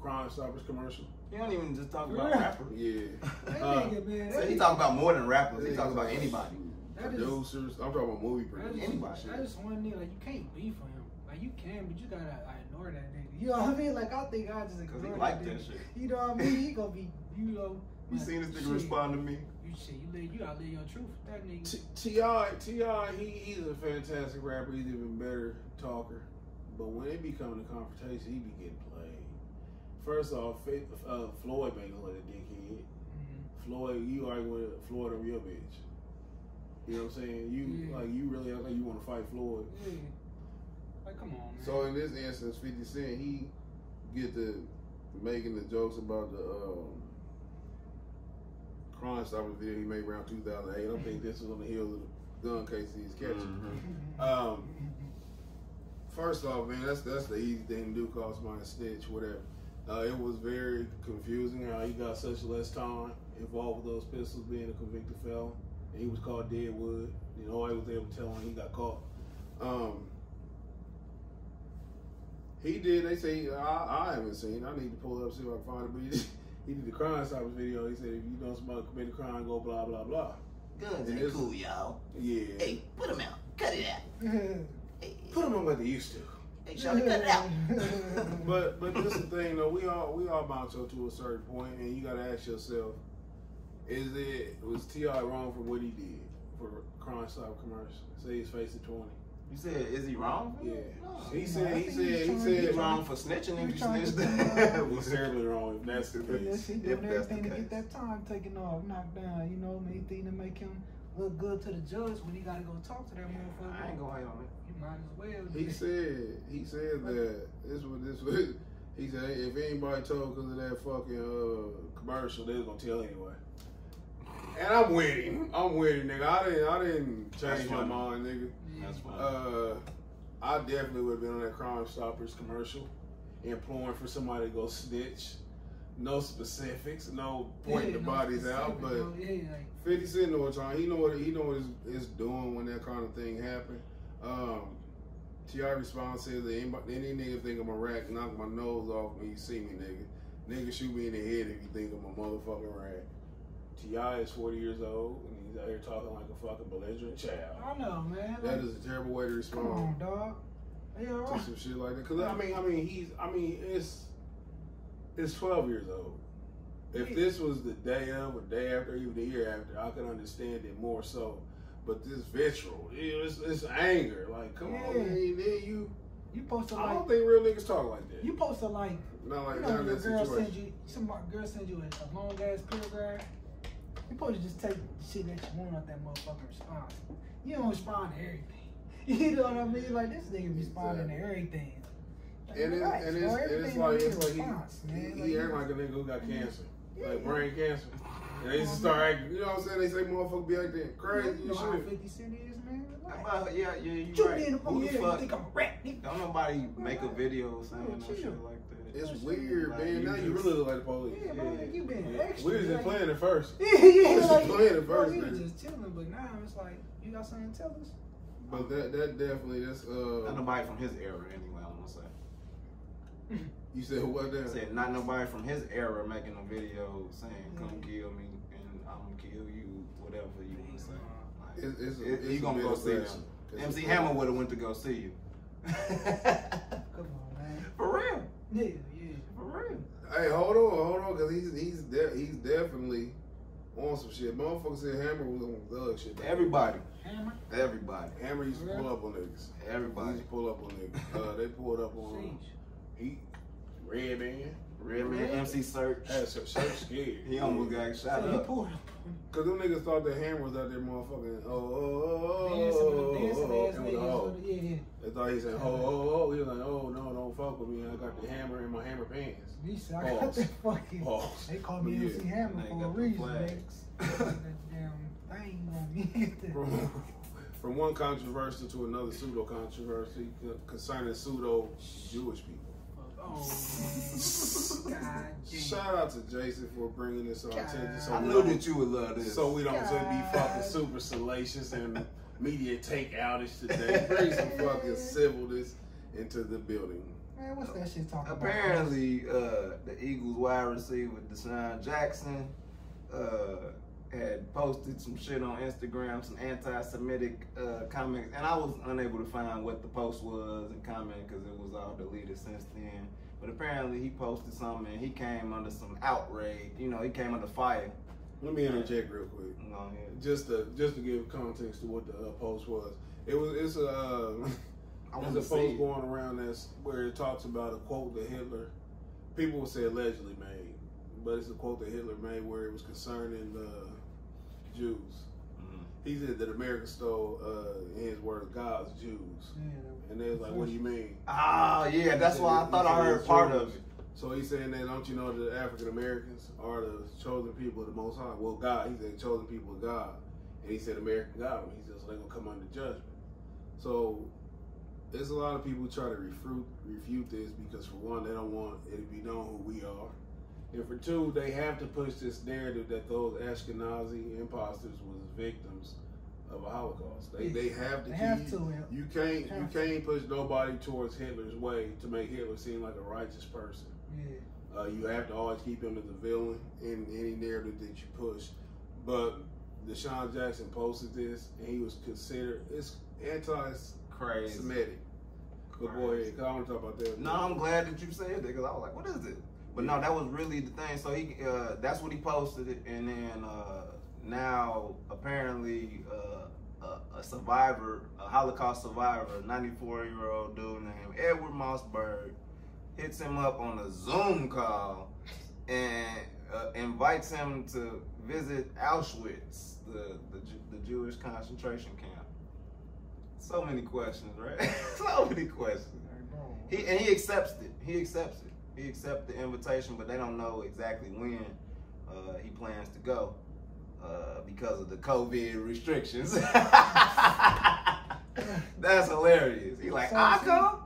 [SPEAKER 2] Crime Stoppers commercial.
[SPEAKER 4] He don't even just talk about
[SPEAKER 3] Yeah.
[SPEAKER 4] rappers.
[SPEAKER 2] Yeah, Uh,
[SPEAKER 3] nigga.
[SPEAKER 4] So he talk about more than rappers. He talk about anybody.
[SPEAKER 3] That is-
[SPEAKER 2] producers. I'm talking about movie
[SPEAKER 3] That
[SPEAKER 2] producers.
[SPEAKER 3] is,
[SPEAKER 4] Anybody.
[SPEAKER 3] that is one nigga like you can't beef for him. Like you can, but you gotta like, ignore that nigga. You know what I mean? Like I think I just
[SPEAKER 4] Cause
[SPEAKER 3] ignore
[SPEAKER 4] he like
[SPEAKER 3] that
[SPEAKER 4] that shit.
[SPEAKER 3] You know what I mean? He gonna be, you know.
[SPEAKER 4] You
[SPEAKER 3] like,
[SPEAKER 4] seen this nigga
[SPEAKER 3] shit,
[SPEAKER 4] respond to me?
[SPEAKER 3] You shit, you live, you gotta live your truth. with That nigga.
[SPEAKER 2] T- T.I. T.I. he he's a fantastic rapper. He's even better talker. But when it be coming to confrontation, he be getting played. First off, Fa- uh, Floyd been a little dickhead.
[SPEAKER 3] Mhm.
[SPEAKER 2] Floyd, you arguing with Floyd over your bitch. You know what I'm saying? You
[SPEAKER 3] Yeah.
[SPEAKER 2] like you really act like you want to fight Floyd.
[SPEAKER 3] Yeah. Like, come on, man.
[SPEAKER 5] So in this instance, 50 Cent, he get to making the jokes about the um, Crime Stoppers video he made around 2008. I think this was on the heels of the gun case he was catching.
[SPEAKER 4] Mhm.
[SPEAKER 2] Um, first off, man, that's that's the easy thing to do. Call somebody a snitch, whatever. Uh, it was very confusing how he got such less time involved with those pistols, being a convicted felon, and he was called Deadwood. You know, I was able to tell when he got caught. Um, he did. They say I, I haven't seen. I need to pull up see if I can find it. He did, the Crime Stoppers video. He said if you know somebody committed a crime, go blah blah blah.
[SPEAKER 4] Guns ain't cool, y'all.
[SPEAKER 2] Yeah.
[SPEAKER 4] Hey, put them out. Cut it out. Hey,
[SPEAKER 2] Put them on what they used to.
[SPEAKER 4] hey Shawty, cut it out.
[SPEAKER 2] But but this is the thing though, we all we all bounce up to a certain point and you gotta ask yourself, is it was T.I. wrong for what he did for Crime Stop commercial? Say he's facing twenty.
[SPEAKER 4] You said, is he wrong?
[SPEAKER 2] Yeah.
[SPEAKER 4] No.
[SPEAKER 2] He
[SPEAKER 3] I
[SPEAKER 2] said he said he
[SPEAKER 3] trying to
[SPEAKER 2] said
[SPEAKER 4] He's
[SPEAKER 3] get
[SPEAKER 4] wrong for snitching if
[SPEAKER 3] He
[SPEAKER 4] you
[SPEAKER 3] trying to
[SPEAKER 4] snitched.
[SPEAKER 3] get,
[SPEAKER 2] He's terribly wrong if that's the
[SPEAKER 3] Yes, he
[SPEAKER 2] case.
[SPEAKER 3] doing
[SPEAKER 4] If that's the
[SPEAKER 3] everything to
[SPEAKER 4] case.
[SPEAKER 3] get that time taken off, knocked down. You know, anything to make him look good to the judge when he gotta go talk to that motherfucker.
[SPEAKER 4] I ain't gonna hate on it.
[SPEAKER 3] You might as well.
[SPEAKER 2] He said he said that this was this was he said if anybody told because of that fucking uh, commercial, they was gonna tell anyway. And I'm with him. I'm with him, nigga. I didn't I didn't
[SPEAKER 4] That's
[SPEAKER 2] change my
[SPEAKER 4] funny.
[SPEAKER 2] mind, nigga.
[SPEAKER 3] Yeah.
[SPEAKER 4] That's fine.
[SPEAKER 2] Uh, I definitely would have been on that Crime Stoppers commercial, imploring for somebody to go snitch. No specifics, no pointing
[SPEAKER 3] Yeah,
[SPEAKER 2] the
[SPEAKER 3] no
[SPEAKER 2] bodies out, but
[SPEAKER 3] no, yeah, like,
[SPEAKER 2] Fifty Cent know what time. He know what he know what is, is doing when that kind of thing happen. Um, T.I. response says that anybody, any nigga think I'm a rat, knock my nose off when you see me, nigga. Nigga shoot me in the head if you think I'm a motherfucking rat. T.I. is 40 years old and he's out here talking like a fucking belligerent child.
[SPEAKER 3] I know, man.
[SPEAKER 2] That
[SPEAKER 3] Like,
[SPEAKER 2] is a terrible way to respond.
[SPEAKER 3] come
[SPEAKER 2] respond
[SPEAKER 3] on, dog. Yeah,
[SPEAKER 2] to
[SPEAKER 3] right.
[SPEAKER 2] some shit like that. Cause I mean, I mean, he's, I mean, it's, it's 12 years old. If
[SPEAKER 3] Yeah.
[SPEAKER 2] this was the day of or day after, even the year after, I could understand it more so. But this visceral, yeah, it's, it's anger. Like, come on,
[SPEAKER 3] Yeah.
[SPEAKER 2] man, then you.
[SPEAKER 3] You supposed to
[SPEAKER 2] I don't think real niggas talk like that.
[SPEAKER 3] You supposed to like.
[SPEAKER 2] not like
[SPEAKER 3] you
[SPEAKER 2] not
[SPEAKER 3] know,
[SPEAKER 2] in
[SPEAKER 3] your
[SPEAKER 2] that
[SPEAKER 3] girl
[SPEAKER 2] situation.
[SPEAKER 3] send you. Some girl send you a, a long ass paragraph. You supposed to just take shit that you want out that motherfucking response. You don't respond to everything. You know what I mean? Like this nigga responding to everything. Like,
[SPEAKER 2] And, it,
[SPEAKER 3] relax,
[SPEAKER 2] and, it's, and it's like it's like he,
[SPEAKER 3] response, man.
[SPEAKER 2] he,
[SPEAKER 3] Like,
[SPEAKER 2] he
[SPEAKER 3] you-
[SPEAKER 2] act like a nigga who got cancer,
[SPEAKER 3] Yeah.
[SPEAKER 2] like brain cancer. And they just start acting, you know what I'm saying? They say motherfucker be acting crazy
[SPEAKER 3] You know
[SPEAKER 2] and
[SPEAKER 3] how
[SPEAKER 2] shit.
[SPEAKER 3] 50 Cent is, man? Relax.
[SPEAKER 4] Well, yeah, yeah, you
[SPEAKER 3] Shoot
[SPEAKER 4] right.
[SPEAKER 3] me in
[SPEAKER 4] Who the fuck?
[SPEAKER 3] think I'm a rat.
[SPEAKER 4] Don't nobody make a video saying
[SPEAKER 3] Yeah,
[SPEAKER 4] no shit like that.
[SPEAKER 2] It's weird,
[SPEAKER 4] like,
[SPEAKER 2] man.
[SPEAKER 4] you
[SPEAKER 2] Now you really look like the police.
[SPEAKER 3] Yeah, bro, like you been
[SPEAKER 2] Yeah.
[SPEAKER 3] extra.
[SPEAKER 2] We was just
[SPEAKER 3] like-
[SPEAKER 2] playing it first.
[SPEAKER 3] Yeah, yeah,
[SPEAKER 2] was just
[SPEAKER 3] like,
[SPEAKER 2] playing it
[SPEAKER 3] bro,
[SPEAKER 2] first,
[SPEAKER 3] we was just chilling, but now it's like, you got something to tell us?
[SPEAKER 2] But that that definitely that's Uh, Not
[SPEAKER 4] nobody from his era, anyway. I'm gonna say.
[SPEAKER 2] you said what
[SPEAKER 4] I said not nobody from his era making a video saying "Come
[SPEAKER 3] Yeah.
[SPEAKER 4] kill me" and I'm gonna kill you, whatever you want to say. Like,
[SPEAKER 2] It's, it's,
[SPEAKER 4] it-
[SPEAKER 2] it's
[SPEAKER 4] you gonna go see
[SPEAKER 2] aggressive.
[SPEAKER 4] him. MC Hammer would have went to go see you.
[SPEAKER 3] Come on, man.
[SPEAKER 4] For real,
[SPEAKER 3] Yeah, yeah.
[SPEAKER 4] for real.
[SPEAKER 2] Hey, hold on, hold on, cause he's he's de- he's definitely on some shit. Motherfuckers said Hammer was on thug shit. back.
[SPEAKER 4] Everybody,
[SPEAKER 3] Hammer?
[SPEAKER 4] everybody,
[SPEAKER 2] Hammer used to pull up on niggas. He
[SPEAKER 4] everybody.
[SPEAKER 2] used to pull up on niggas. Uh, they pulled up on
[SPEAKER 3] Sheesh.
[SPEAKER 2] he Red Man.
[SPEAKER 4] Red Man MC Serch.
[SPEAKER 2] Had some shirt scared.
[SPEAKER 4] He almost got shot
[SPEAKER 3] So he
[SPEAKER 4] up.
[SPEAKER 3] pulled up.
[SPEAKER 2] Cause them niggas thought the Hammer was out there motherfucking oh oh oh, oh
[SPEAKER 3] Dancing
[SPEAKER 2] oh
[SPEAKER 3] with
[SPEAKER 2] oh
[SPEAKER 3] the dancing
[SPEAKER 2] oh
[SPEAKER 3] ass
[SPEAKER 2] oh. It was a
[SPEAKER 3] niggas.
[SPEAKER 2] hoe.
[SPEAKER 3] with the- Yeah, yeah.
[SPEAKER 2] They thought he said ho ho ho. He was like oh no don't fuck with me. I got the hammer in my hammer pants.
[SPEAKER 3] He said, I got
[SPEAKER 2] Pause.
[SPEAKER 3] that fucking.
[SPEAKER 2] Pause.
[SPEAKER 3] They called me
[SPEAKER 2] Yeah.
[SPEAKER 3] MC Hammer
[SPEAKER 4] They
[SPEAKER 3] for a
[SPEAKER 4] got the
[SPEAKER 3] reason,
[SPEAKER 4] flags.
[SPEAKER 3] niggas. that damn thing on me.
[SPEAKER 2] From, from one controversy to another pseudo controversy concerning pseudo Jewish people.
[SPEAKER 3] God damn.
[SPEAKER 2] Shout out to Jason for bringing this to our attention. So
[SPEAKER 4] I
[SPEAKER 2] we
[SPEAKER 4] knew that you would love this.
[SPEAKER 2] So we don't just be fucking super salacious and media take outage today. Bring some fucking civilness into the building.
[SPEAKER 3] Man, what's that shit talking about?
[SPEAKER 4] Apparently, uh, the Eagles wide receiver DeSean Jackson uh, had posted some shit on Instagram, some anti-Semitic uh, comments, and I was unable to find what the post was and comment because it was all deleted since then. But apparently, he posted something and he came under some outrage. You know, he came under fire.
[SPEAKER 2] Let me interject real quick.
[SPEAKER 4] Know, yeah.
[SPEAKER 2] Just to just to give context to what the uh, post was. It was it's a uh, there's a post going around that's where it talks about a quote that Hitler people would say allegedly made but it's a quote that Hitler made where it was concerning the Jews. He said that America stole, uh, in his words, God's Jews.
[SPEAKER 3] Yeah,
[SPEAKER 2] And they was like, what do you mean?
[SPEAKER 4] Ah, yeah, that's why I thought I heard part of it.
[SPEAKER 2] So he's saying that don't you know that African Americans are the chosen people of the Most High? Well, God, he said chosen people of God, and he said American God. He said so they're gonna come under judgment. So there's a lot of people who try to refute refute this because for one, they don't want it to be known who we are, and for two, they have to push this narrative that those Ashkenazi imposters was victims of a Holocaust. They they have to
[SPEAKER 3] They
[SPEAKER 2] keep
[SPEAKER 3] have to,
[SPEAKER 2] you can't you can't push nobody towards Hitler's way to make Hitler seem like a righteous person.
[SPEAKER 3] Yeah.
[SPEAKER 2] Uh, you have to always keep him as a villain in any narrative that you push. But DeSean Jackson posted this, and he was considered it's
[SPEAKER 4] Crazy.
[SPEAKER 2] anti-Semitic. But go ahead, 'cause I want to talk about that.
[SPEAKER 4] No, I'm glad that you said that because I was like, what is it? But no, that was really the thing. So he, uh, that's what he posted and then uh, now apparently uh, a, a survivor, a Holocaust survivor, a 94 year old dude named Edward Mosberg, hits him up on a Zoom call and uh, invites him to visit Auschwitz, the the, the Jewish concentration camp. So many questions, right? so many questions. He and he accepts it. He accepts it. He accepts the invitation, but they don't know exactly when uh, he plans to go uh, because of the COVID restrictions. That's hilarious. He like,
[SPEAKER 3] So
[SPEAKER 4] I
[SPEAKER 3] is he-
[SPEAKER 4] come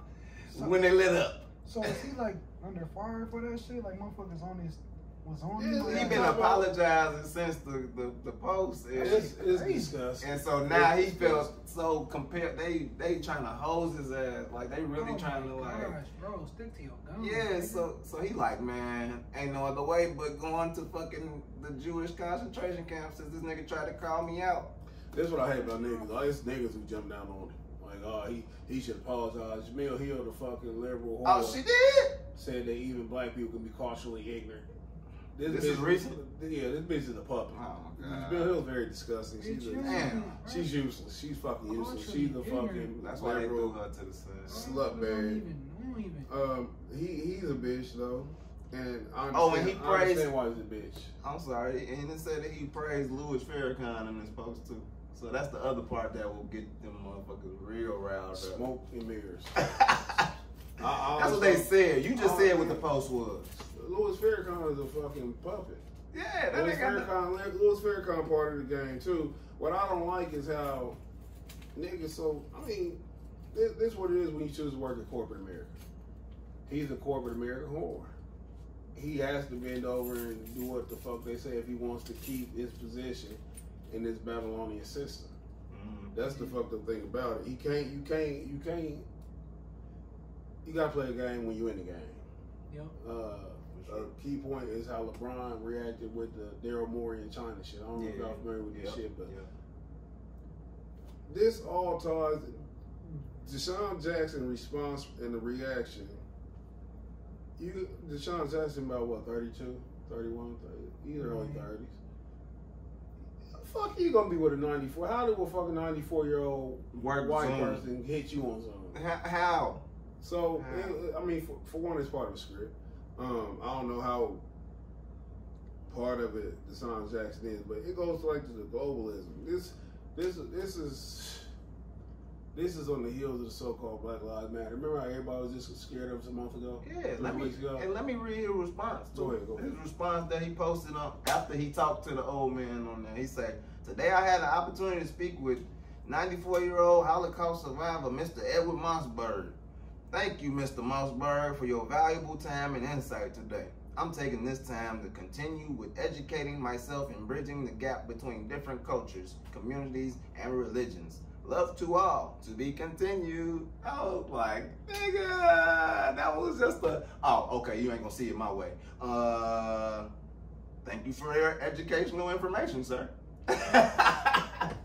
[SPEAKER 3] so-
[SPEAKER 4] when they lit up.
[SPEAKER 3] So is he like under fire for that shit? Like motherfuckers on his was on
[SPEAKER 2] Yeah, he
[SPEAKER 4] He been apologizing since the the, the post, and,
[SPEAKER 2] It's, it's disgusting.
[SPEAKER 4] and so now he felt so compared. They they trying to hose his ass, like they really
[SPEAKER 3] Oh
[SPEAKER 4] trying to
[SPEAKER 3] my
[SPEAKER 4] like.
[SPEAKER 3] gosh, bro, stick to your gun.
[SPEAKER 4] Yeah,
[SPEAKER 3] nigga.
[SPEAKER 4] so so he like, man, ain't no other way but going to fucking the Jewish concentration camp since this nigga tried to call me out.
[SPEAKER 2] That's what I hate about niggas. All these niggas who jump down on him. Like, oh, he, he should apologize. Jemele Hill, the fucking liberal
[SPEAKER 4] Oh, she did.
[SPEAKER 2] said that even black people can be culturally ignorant.
[SPEAKER 4] This is recent?
[SPEAKER 2] Yeah, this bitch is a puppet.
[SPEAKER 4] Oh my
[SPEAKER 2] Jemele
[SPEAKER 4] god.
[SPEAKER 2] Hill's very disgusting. She's,
[SPEAKER 3] It's
[SPEAKER 2] a,
[SPEAKER 4] Damn.
[SPEAKER 3] right?
[SPEAKER 2] she's useless. She's fucking useless. She's the
[SPEAKER 3] ignorant.
[SPEAKER 2] fucking
[SPEAKER 4] That's why they threw
[SPEAKER 2] liberal.
[SPEAKER 4] her to the side.
[SPEAKER 2] slut
[SPEAKER 3] We
[SPEAKER 2] bag.
[SPEAKER 3] even- we don't even-
[SPEAKER 2] Um, he he's a bitch though, and I understand,
[SPEAKER 4] Oh, and he
[SPEAKER 2] I
[SPEAKER 4] praised-
[SPEAKER 2] understand why he's a bitch.
[SPEAKER 4] I'm sorry, and it said that he praised Louis Farrakhan in his post too. So that's the other part that will get them motherfuckers real riled up.
[SPEAKER 2] Smoke and mirrors.
[SPEAKER 4] that's what they said. You just said what the post was.
[SPEAKER 2] Louis Farrakhan is a fucking puppet.
[SPEAKER 4] Yeah, that
[SPEAKER 2] Louis
[SPEAKER 4] ain't got no-
[SPEAKER 2] Farrakhan, Louis Farrakhan part of the game too. What I don't like is how niggas. So I mean, this, this is what it is when you choose to work in corporate America. He's a corporate American whore. He has to bend over and do what the fuck they say if he wants to keep his position in this Babylonian system.
[SPEAKER 4] Mhm.
[SPEAKER 2] That's the fucked up thing about it. He can't. You can't. You can't. You gotta play a game when you in the game.
[SPEAKER 3] Yep.
[SPEAKER 2] Uh, a key point is how LeBron reacted with the Daryl Morey and China shit. I don't know if y'all familiar with this
[SPEAKER 4] Yep,
[SPEAKER 2] shit, but
[SPEAKER 4] yep.
[SPEAKER 2] this all ties. DeSean Jackson response and the reaction. You DeSean Jackson about what 32, 31, 30, he's mm-hmm.
[SPEAKER 3] early
[SPEAKER 2] thirties. Fuck you gonna be with a ninety four? How do a fucking ninety four year old
[SPEAKER 4] Work
[SPEAKER 2] white
[SPEAKER 4] Zoom.
[SPEAKER 2] person hit you on
[SPEAKER 4] something? How?
[SPEAKER 2] So
[SPEAKER 4] How?
[SPEAKER 2] it- I mean, for, for one, it's part of the script. Um, I don't know how part of it DeSean Jackson is, but it goes like to the globalism. This, this, this is this is on the heels of the so-called Black Lives Matter. Remember how everybody was just scared of us a month ago?
[SPEAKER 4] Yeah, let me and let me read his response.
[SPEAKER 2] Go
[SPEAKER 4] too.
[SPEAKER 2] ahead, go ahead.
[SPEAKER 4] His response that he posted on after he talked to the old man on there. He said, "Today I had an opportunity to speak with 94-year-old Holocaust survivor Mr. Edward Mosberg. Thank you, Mr. Mosberg, for your valuable time and insight today. I'm taking this time to continue with educating myself and bridging the gap between different cultures, communities, and religions." Love to all. To be continued. I was like, nigga, that was just a. Oh, okay, you ain't gonna see it my way. Uh, thank you for your educational information, sir. That's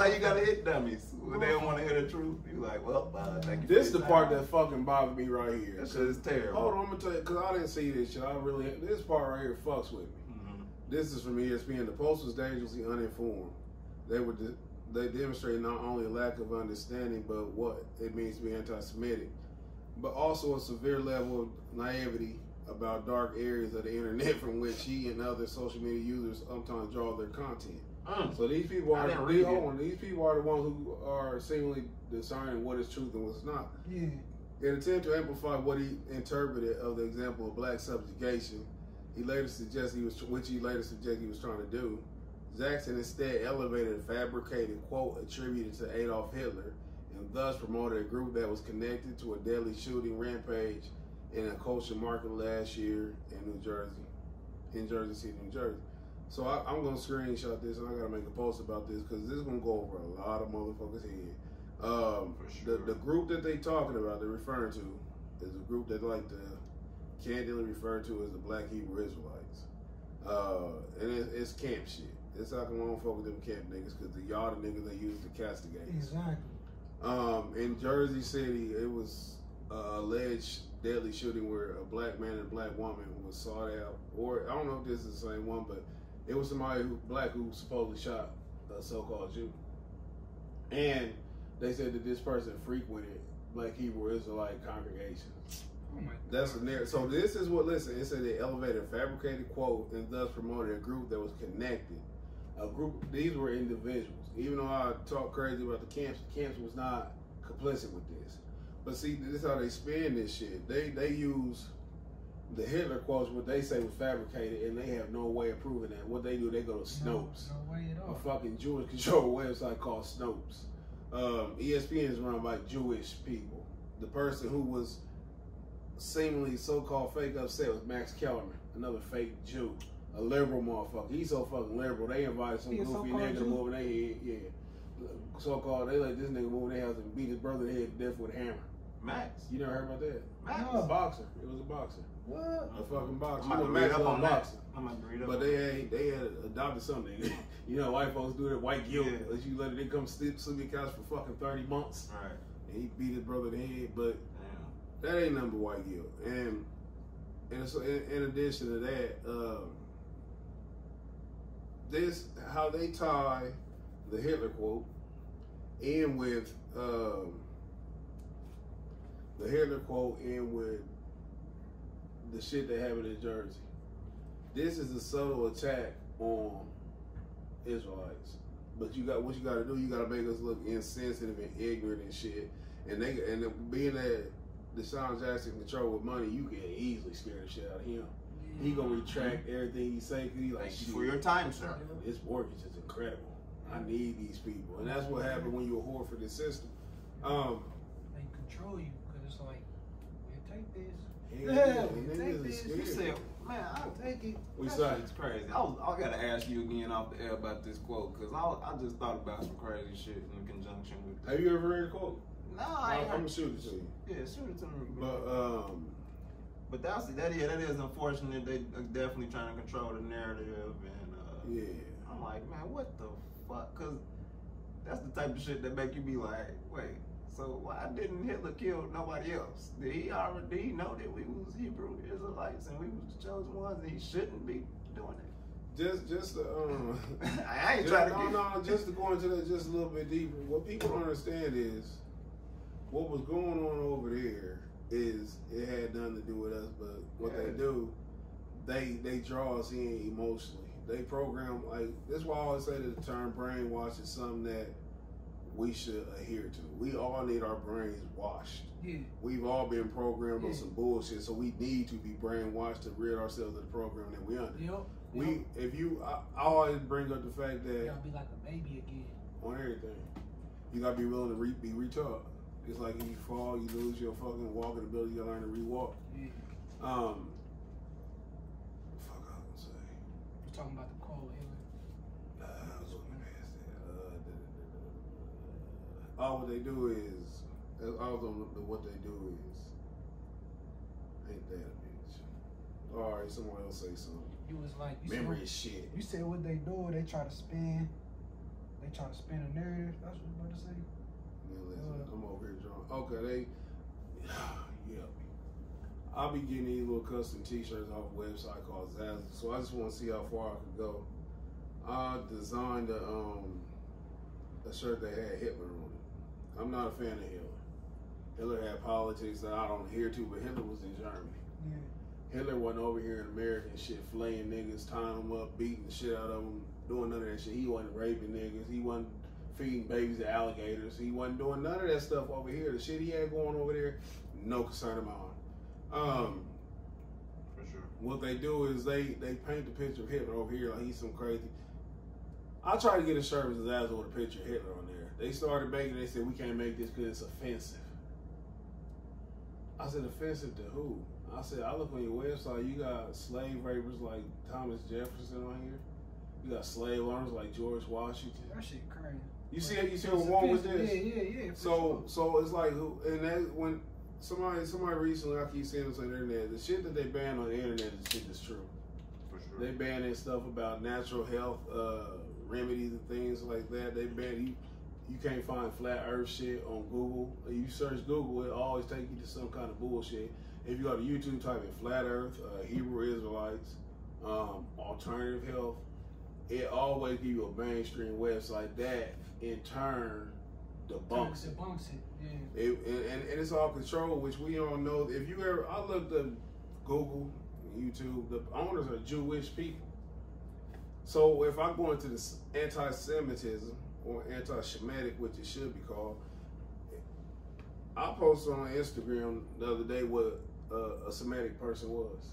[SPEAKER 4] how you gotta hit dummies when they don't want to hear the truth. You like, well, uh, thank you.
[SPEAKER 2] This the part that fucking bothered me right here.
[SPEAKER 4] that shit is terrible.
[SPEAKER 2] Hold on, I'm gonna tell you because I didn't see this shit. I really this part right here fucks with me.
[SPEAKER 4] Mhm.
[SPEAKER 2] This is from ESPN. The Post was dangerously uninformed. They were de- they demonstrate not only a lack of understanding, but what it means to be anti-Semitic, but also a severe level of naivety about dark areas of the internet from which he and other social media users sometimes draw their content.
[SPEAKER 4] Mm.
[SPEAKER 2] So these people are
[SPEAKER 4] didn't
[SPEAKER 2] these,
[SPEAKER 4] read
[SPEAKER 2] hold
[SPEAKER 4] it.
[SPEAKER 2] on, these people are the ones who are seemingly discerning what is truth and what's not.
[SPEAKER 3] Yeah.
[SPEAKER 2] In an attempt to amplify what he interpreted of the example of black subjugation, he later suggested he was, which he later suggested he was trying to do. Jackson instead elevated a fabricated quote attributed to Adolf Hitler, and thus promoted a group that was connected to a deadly shooting rampage in a kosher market last year in New Jersey, in Jersey City, New Jersey. So I, I'm gonna screenshot this, and I gotta make a post about this because this is gonna go over a lot of motherfuckers' head. Um,
[SPEAKER 4] For sure.
[SPEAKER 2] the, the group that they talking about, they're referring to, is a group that like to candidly refer to as the Black Hebrew Israelites. Uh, and it, it's camp shit. It's like I don't fuck with them camp niggas because the y'all the niggas they use to castigate.
[SPEAKER 3] Exactly.
[SPEAKER 2] Um, in Jersey City, it was uh, alleged deadly shooting where a black man and a black woman was sought out, or I don't know if this is the same one, but it was somebody who black who supposedly shot a so-called Jew, and they said that this person frequented Black Hebrew Israelite congregations.
[SPEAKER 3] Oh my
[SPEAKER 2] That's the narrative. So this is what listen. It said they elevated a fabricated quote and thus promoted a group that was connected. A group. These were individuals. Even though I talk crazy about the camps, the camps was not complicit with this. But see, this is how they spin this shit. They they use the Hitler quotes, what they say was fabricated, and they have no way of proving that. What they do, they go to Snopes
[SPEAKER 3] No, no way at
[SPEAKER 2] a fucking Jewish control website called Snopes. Um, ESPN is run by Jewish people. The person who was seemingly so-called fake upset was Max Kellerman, another fake Jew, a liberal motherfucker. He's so fucking liberal. They invited some goofy nigga to move in their head. Yeah, so-called. They let this nigga move in their house and beat his brother in the head to death with a hammer.
[SPEAKER 4] Max.
[SPEAKER 2] You never heard about that?
[SPEAKER 4] Max.
[SPEAKER 2] A boxer. It was a boxer.
[SPEAKER 3] What?
[SPEAKER 2] A fucking boxer.
[SPEAKER 4] I'm about to read
[SPEAKER 2] Max
[SPEAKER 4] up on that. I'm about to read up
[SPEAKER 2] But they had they had adopted something. you know, white folks do that white guilt.
[SPEAKER 4] Yeah.
[SPEAKER 2] Let you let it come sleep sleep in the couch for fucking thirty months.
[SPEAKER 4] Right.
[SPEAKER 2] And he beat his brother in the head, but
[SPEAKER 4] Damn.
[SPEAKER 2] that ain't number white guilt. And and so in, in addition to that, um, this how they tie the Hitler quote in with um, the Hitler quote in with the shit that happened in Jersey. This is a subtle attack on Israelites. But you got what you got to do. You got to make us look insensitive and ignorant and shit. And they and being that DeSean Jackson control with money, you can easily scare the shit out of him. He gonna retract everything he say because he like
[SPEAKER 4] Thank you for your time, sir.
[SPEAKER 2] This mortgage is just incredible. I need these people, and that's what happened when you a whore for the system. Um,
[SPEAKER 3] They control you because it's like, yeah, take this.
[SPEAKER 2] yeah,
[SPEAKER 3] Yeah,
[SPEAKER 2] niggas
[SPEAKER 3] take this.
[SPEAKER 2] scared.
[SPEAKER 4] You said, man, I'll
[SPEAKER 3] Take it.
[SPEAKER 2] We
[SPEAKER 4] that
[SPEAKER 2] saw
[SPEAKER 4] shit's crazy. I, was, I gotta ask you again off the air about this quote because I, I just thought about some crazy shit in conjunction with.
[SPEAKER 2] Have you ever read a quote?
[SPEAKER 4] No, I
[SPEAKER 2] I'm
[SPEAKER 4] ain't.
[SPEAKER 2] gonna
[SPEAKER 4] heard-
[SPEAKER 2] shoot it to you.
[SPEAKER 4] Yeah, shoot it to me.
[SPEAKER 2] But um,
[SPEAKER 4] But that's that is that is unfortunate. They are definitely trying to control the narrative, and uh,
[SPEAKER 2] yeah,
[SPEAKER 4] I'm like, man, what the fuck? Cause that's the type of shit that make you be like, wait, so why didn't Hitler kill nobody else? Did he already know that we was Hebrew Israelites and we was the chosen ones, and he shouldn't be doing it?
[SPEAKER 2] just just to, um,
[SPEAKER 4] I ain't
[SPEAKER 2] just,
[SPEAKER 4] trying to
[SPEAKER 2] no, no, just to go into that just a little bit deeper. What people don't understand is what was going on over there is it had nothing to do with us, but what they do, they they draw us in emotionally. They program like that's why I always say that the term brainwash is something that we should adhere to. We all need our brains washed.
[SPEAKER 3] Yeah.
[SPEAKER 2] We've all been programmed on some bullshit, so we need to be brainwashed to rid ourselves of the program that we under.
[SPEAKER 3] Yep.
[SPEAKER 2] We, if you, I, I always bring up the fact that You
[SPEAKER 3] gotta be like a baby again.
[SPEAKER 2] on everything, you gotta be willing to re, be retaught. It's like if you fall, you lose your fucking walking ability. You learn to rewalk.
[SPEAKER 3] Yeah.
[SPEAKER 2] Um, fuck, I was gonna say.
[SPEAKER 3] You're talking about the cold Hitler.
[SPEAKER 2] Uh, I was looking past that. Uh, da, da, da, da, da. All what they do is, on the, what they do is, ain't that a bitch? All right, someone else say something.
[SPEAKER 3] You was like, you
[SPEAKER 2] Memory
[SPEAKER 3] said,
[SPEAKER 2] is shit.
[SPEAKER 3] you said what they do, they try to spin, they try to spin a narrative. That's what I'm about to say.
[SPEAKER 2] Man, listen, I'm over here drunk. Okay, they, yeah. I'll be getting these little custom T-shirts off a website called Zazzle. So I just want to see how far I could go. I designed a um a shirt that had Hitler on. I'm not a fan of Hitler. Hitler had politics that I don't adhere to, but Hitler was in Germany.
[SPEAKER 3] Yeah.
[SPEAKER 2] Hitler wasn't over here in America and shit, flaying niggas, tying them up, beating the shit out of them, doing none of that shit. He wasn't raping niggas. He wasn't feeding babies to alligators. He wasn't doing none of that stuff over here. The shit he had going over there, no concern of mine. Um,
[SPEAKER 4] For sure.
[SPEAKER 2] what they do is they they paint the picture of Hitler over here like he's some crazy. I try to get a shirt with Zazzle with a picture of Hitler on there. They started making. They said we can't make this because it's offensive. I said offensive to who? I said I look on your website. You got slave rapers like Thomas Jefferson on here. You got slave owners like George Washington.
[SPEAKER 3] That shit crazy.
[SPEAKER 2] You see? You see
[SPEAKER 3] It's
[SPEAKER 2] what's wrong with this?
[SPEAKER 3] Yeah, yeah, yeah.
[SPEAKER 2] So
[SPEAKER 3] sure.
[SPEAKER 2] so it's like who and that when somebody somebody recently I keep seeing this on the internet, the shit that they ban on the internet is shit that's true.
[SPEAKER 4] For sure.
[SPEAKER 2] They banning stuff about natural health uh, remedies and things like that. They ban you. You can't find flat Earth shit on Google. If you search Google, it always take you to some kind of bullshit. If you go to YouTube, type in flat Earth, uh, Hebrew Israelites, um, alternative health. It always give you a mainstream website that, in turn, debunks it.
[SPEAKER 3] Debunks it. Yeah.
[SPEAKER 2] It, and, and, and it's all controlled, which we all know. If you ever, I looked at Google, YouTube, the owners are Jewish people. So if I go into this anti-Semitism or anti-Shemitic, which it should be called, I posted on Instagram the other day what uh, a Semitic person was.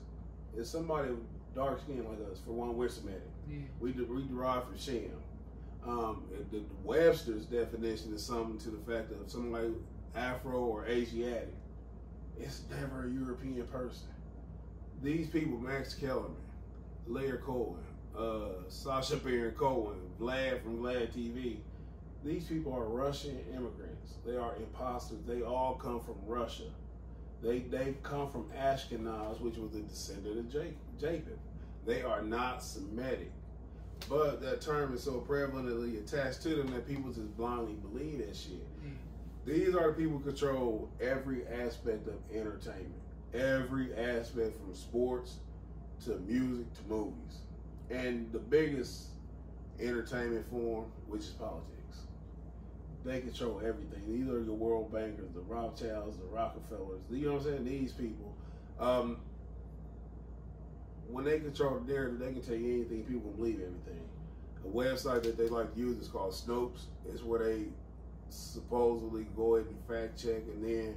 [SPEAKER 2] It's somebody dark skinned like us. For one, we're Semitic.
[SPEAKER 3] Yeah.
[SPEAKER 2] We, de- we derive from Shem. Um, the, the Webster's definition is something to the fact of somebody Afro or Asiatic. It's never a European person. These people, Max Kellerman, Lair Cohen, uh, Sacha Baron Cohen, Vlad from Vlad TV, these people are Russian immigrants. They are imposters. They all come from Russia. They they come from Ashkenaz, which was a descendant of Jacob. They are not Semitic. But that term is so prevalently attached to them that people just blindly believe that shit.
[SPEAKER 3] Yeah.
[SPEAKER 2] These are the people who control every aspect of entertainment, every aspect from sports to music to movies, and the biggest entertainment form, which is politics. They control everything. These are your world bankers, the Rothschilds, the Rockefellers. You know what I'm saying? These people. Um, when they control the narrative, they can tell you anything. People believe everything. A website that they like to use is called Snopes. It's where they supposedly go ahead and fact check, and then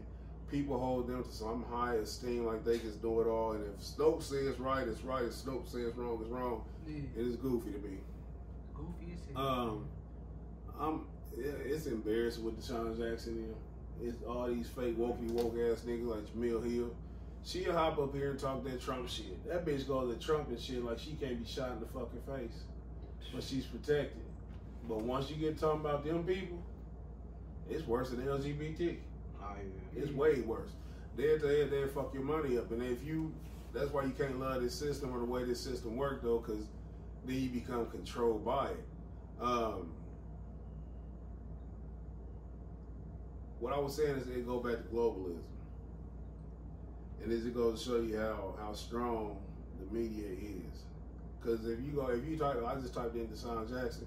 [SPEAKER 2] people hold them to some high esteem, like they just do it all. And if Snopes says right, it's right. If Snopes says wrong, it's wrong. It is goofy to me.
[SPEAKER 3] Goofy as hell.
[SPEAKER 2] Um, I'm. yeah, It's embarrassing with DeSean Jackson. Here. It's all these fake wokey woke ass niggas like Jemele Hill. She'll hop up here and talk that Trump shit. That bitch goes to Trump and shit like she can't be shot in the fucking face, but she's protected. But once you get talking about them people, it's worse than LGBT.
[SPEAKER 4] Oh, yeah.
[SPEAKER 2] It's way worse. They're there, they fuck your money up, and if you, that's why you can't love this system or the way this system works though, because then you become controlled by it. Um, what I was saying is it go back to globalism, and this it goes to show you how how strong the media is. Because if you go, if you type, I just typed in DeSean Jackson,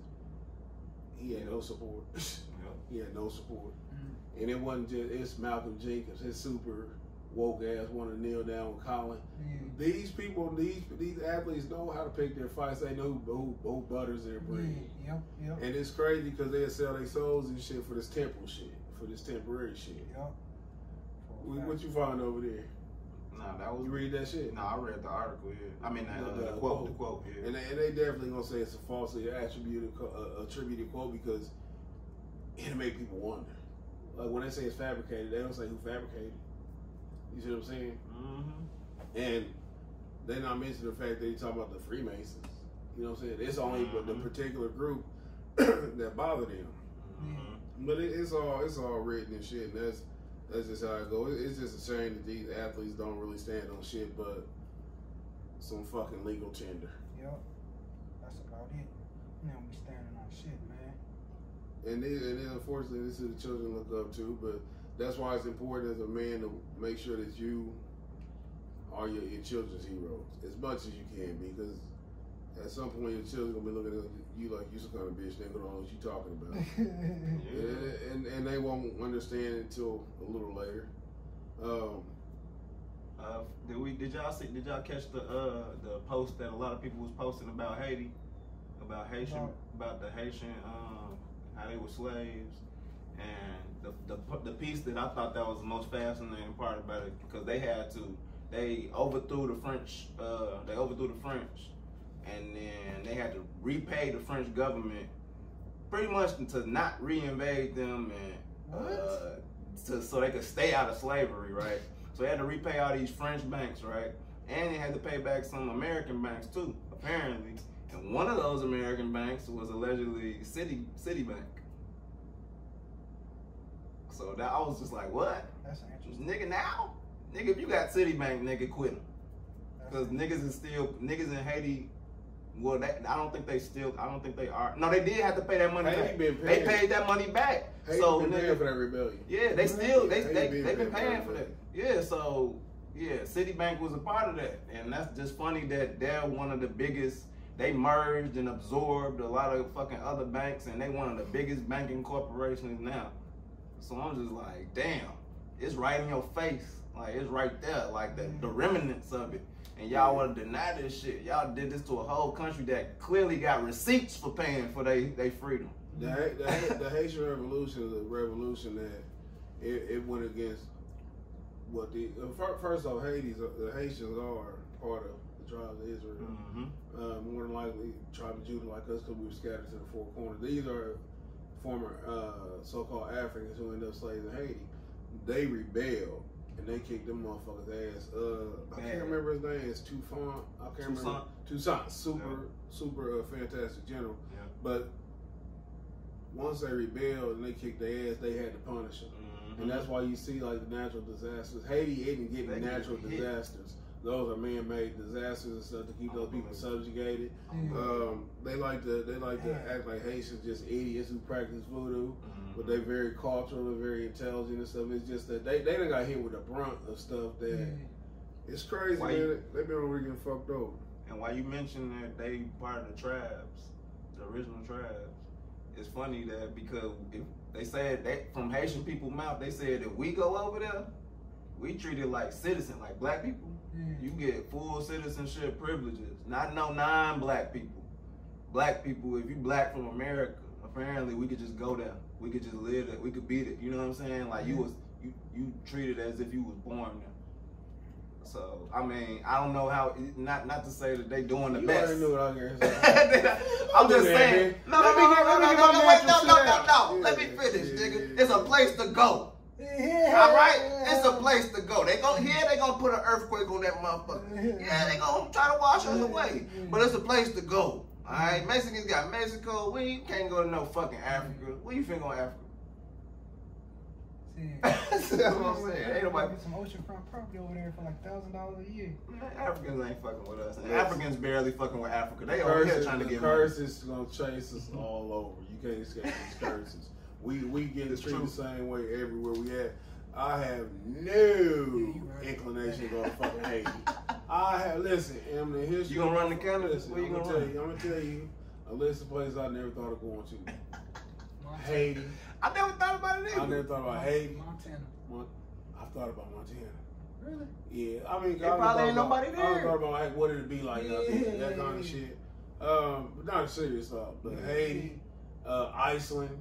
[SPEAKER 2] he had no support.
[SPEAKER 4] Yep.
[SPEAKER 2] he had no support.
[SPEAKER 3] Mm.
[SPEAKER 2] And it wasn't just it's Malcolm Jenkins, his super woke ass want to kneel down with Colin.
[SPEAKER 3] Yeah.
[SPEAKER 2] These people, these these athletes know how to pick their fights. They know who, who, who butters their bread.
[SPEAKER 3] Yeah. Yep. Yep.
[SPEAKER 2] And it's crazy because they sell their souls and shit for this temporal shit, for this temporary shit.
[SPEAKER 3] Yep. For
[SPEAKER 2] What, you find over there?
[SPEAKER 4] Nah, that was.
[SPEAKER 2] You read that shit?
[SPEAKER 4] No, I read the article. Yeah. I mean, uh,
[SPEAKER 2] The-
[SPEAKER 4] the,
[SPEAKER 2] the
[SPEAKER 4] quote.
[SPEAKER 2] quote.
[SPEAKER 4] The quote. Yeah.
[SPEAKER 2] And they, and they definitely gonna say it's a falsely attributed uh, attributed quote because it'll make people wonder. Like when they say it's fabricated, they don't say who fabricated. You see what I'm saying?
[SPEAKER 4] mm-hmm.
[SPEAKER 2] And they not mention the fact that he's talking about the Freemasons. You know what I'm saying? It's only but the particular group that bothered them.
[SPEAKER 4] Mm-hmm.
[SPEAKER 2] But it, it's all it's all written and shit. And that's that's just how it goes. It's just a shame that these athletes don't really stand on shit, but some fucking legal tender.
[SPEAKER 3] Yep. That's about it. Now we standing on shit, man.
[SPEAKER 2] And then, and then unfortunately, this is the children look up to. But that's why it's important as a man to make sure that you are your, your children's heroes as much as you can, because at some point your children gonna be looking at you like you some kind of bitch. They don't know what you talking about.
[SPEAKER 4] Yeah.
[SPEAKER 2] and, and and they won't understand until a little later. Um,
[SPEAKER 4] Uh, did we? Did y'all see? Did y'all catch the uh the post that a lot of people was posting about Haiti, about Haitian, about the Haitian um how they were slaves, and the the the piece that I thought that was the most fascinating part about it because they had to they overthrew the French uh they overthrew the French, and then they had to repay the French government pretty much to not reinvade them and uh, to, so they could stay out of slavery, right? So they had to repay all these French banks, right? And they had to pay back some American banks too, apparently. And one of those American banks was allegedly City Citibank. So that I was just like, what?
[SPEAKER 3] That's interesting.
[SPEAKER 4] Nigga now? Nigga, if you got Citibank, nigga, quit 'em. Cause niggas is still niggas in Haiti. Well, they, I don't think they still. I don't think they are. No, they did have to pay that money
[SPEAKER 2] Haiti
[SPEAKER 4] back.
[SPEAKER 2] been paying.
[SPEAKER 4] They paid that money back.
[SPEAKER 2] Haiti
[SPEAKER 4] so
[SPEAKER 2] been
[SPEAKER 4] nigga,
[SPEAKER 2] paying for that rebellion.
[SPEAKER 4] yeah, they still they
[SPEAKER 2] Haiti
[SPEAKER 4] they
[SPEAKER 2] been
[SPEAKER 4] they been
[SPEAKER 2] paying
[SPEAKER 4] paying
[SPEAKER 2] for
[SPEAKER 4] for that. Yeah, so yeah, Citibank was a part of that, and that's just funny that they're one of the biggest. They merged and absorbed a lot of fucking other banks, and they one of the biggest banking corporations now. So I'm just like, damn, it's right in your face, like it's right there, like the the remnants of it. And y'all want to deny this shit. Y'all did this to a whole country that clearly got receipts for paying for they they freedom.
[SPEAKER 2] The, the, the Haitian Revolution is a revolution that it, it went against what the uh, fir- first off Haiti's uh, the Haitians are part of the tribes of Israel.
[SPEAKER 4] Mm-hmm.
[SPEAKER 2] Uh, more than likely, tribe of Judah like us because we were scattered to the four corners. These are former uh, so-called Africans who ended up slaves in Haiti. They rebelled and they kicked them motherfuckers' ass. Uh, I can't remember his name. It's Toussaint. I can't remember. Toussaint, super, super uh, fantastic general.
[SPEAKER 4] Yeah.
[SPEAKER 2] But once they rebelled and they kicked their ass, they had to punish them.
[SPEAKER 4] Mm-hmm.
[SPEAKER 2] And that's why you see like the natural disasters. Haiti isn't getting
[SPEAKER 4] They
[SPEAKER 2] natural disasters. Those are man-made disasters and stuff to keep those people subjugated.
[SPEAKER 3] Yeah.
[SPEAKER 2] Um, they like to they like to act like Haitians just idiots who practice voodoo,
[SPEAKER 4] Mm-hmm.
[SPEAKER 2] but they're very cultural and very intelligent and stuff. It's just that they they done got hit with the brunt of stuff that
[SPEAKER 3] Yeah.
[SPEAKER 2] it's crazy.
[SPEAKER 4] Why
[SPEAKER 2] man.
[SPEAKER 4] you-
[SPEAKER 2] They've been over getting fucked over.
[SPEAKER 4] And while you mentioned that they part of the tribes, the original tribes, it's funny that because if they said that from Haitian people's mouth, they said if we go over there, we treat it like citizen, like black people. You get full citizenship privileges. Not no non-black people. Black people, if you black from America, apparently we could just go there. We could just live there. We could beat it. You know what I'm saying? Like you was you you treated as if you was born there. So I mean, I don't know how. Not not to say that they doing the
[SPEAKER 2] you
[SPEAKER 4] best.
[SPEAKER 2] already knew what I was gonna
[SPEAKER 4] I'm just saying. No, no,
[SPEAKER 2] Let
[SPEAKER 4] no,
[SPEAKER 2] me
[SPEAKER 4] no, no, no, no, no, no, no, no, no. Let me finish, nigga. It's a place to go.
[SPEAKER 3] Yeah.
[SPEAKER 4] All right, it's a place to go. They gon' here. They gonna put an earthquake on that motherfucker. Yeah, they gonna try to wash us away, but it's a place to go. All right, Mexicans got Mexico. We can't go to no fucking Africa. Where you finna go Africa?
[SPEAKER 3] See,
[SPEAKER 4] That's what I'm saying. Ain't nobody.
[SPEAKER 3] Get some oceanfront property over there for like thousand dollars a year.
[SPEAKER 4] Man, Africans ain't fucking with us.
[SPEAKER 2] Yes.
[SPEAKER 4] Africans barely fucking with Africa. They over here trying to
[SPEAKER 2] the
[SPEAKER 4] get money.
[SPEAKER 2] curse is gonna chase us all over. You can't escape these curses. We we get
[SPEAKER 4] It's
[SPEAKER 2] treated the same way everywhere we at. I have no
[SPEAKER 3] you right.
[SPEAKER 2] inclination to go to fucking Haiti. I have listen, in the history.
[SPEAKER 4] You gonna run to Canada?
[SPEAKER 2] Listen,
[SPEAKER 4] Where you
[SPEAKER 2] I'm
[SPEAKER 4] gonna
[SPEAKER 2] gonna tell
[SPEAKER 4] run?
[SPEAKER 2] you. I'm gonna tell you a list of places I never thought of going to.
[SPEAKER 3] Montana.
[SPEAKER 2] Haiti.
[SPEAKER 4] I never thought about it
[SPEAKER 2] I never thought about Haiti.
[SPEAKER 3] Montana.
[SPEAKER 2] Mon- I thought about Montana.
[SPEAKER 3] Really?
[SPEAKER 2] Yeah, I mean,
[SPEAKER 4] There
[SPEAKER 2] I
[SPEAKER 4] probably
[SPEAKER 2] thought
[SPEAKER 4] ain't
[SPEAKER 2] about-
[SPEAKER 4] nobody
[SPEAKER 2] I thought about like, what it'd be like out there, that kind of shit. Um, but not serious stuff. But
[SPEAKER 3] Yeah.
[SPEAKER 2] Haiti, uh, Iceland,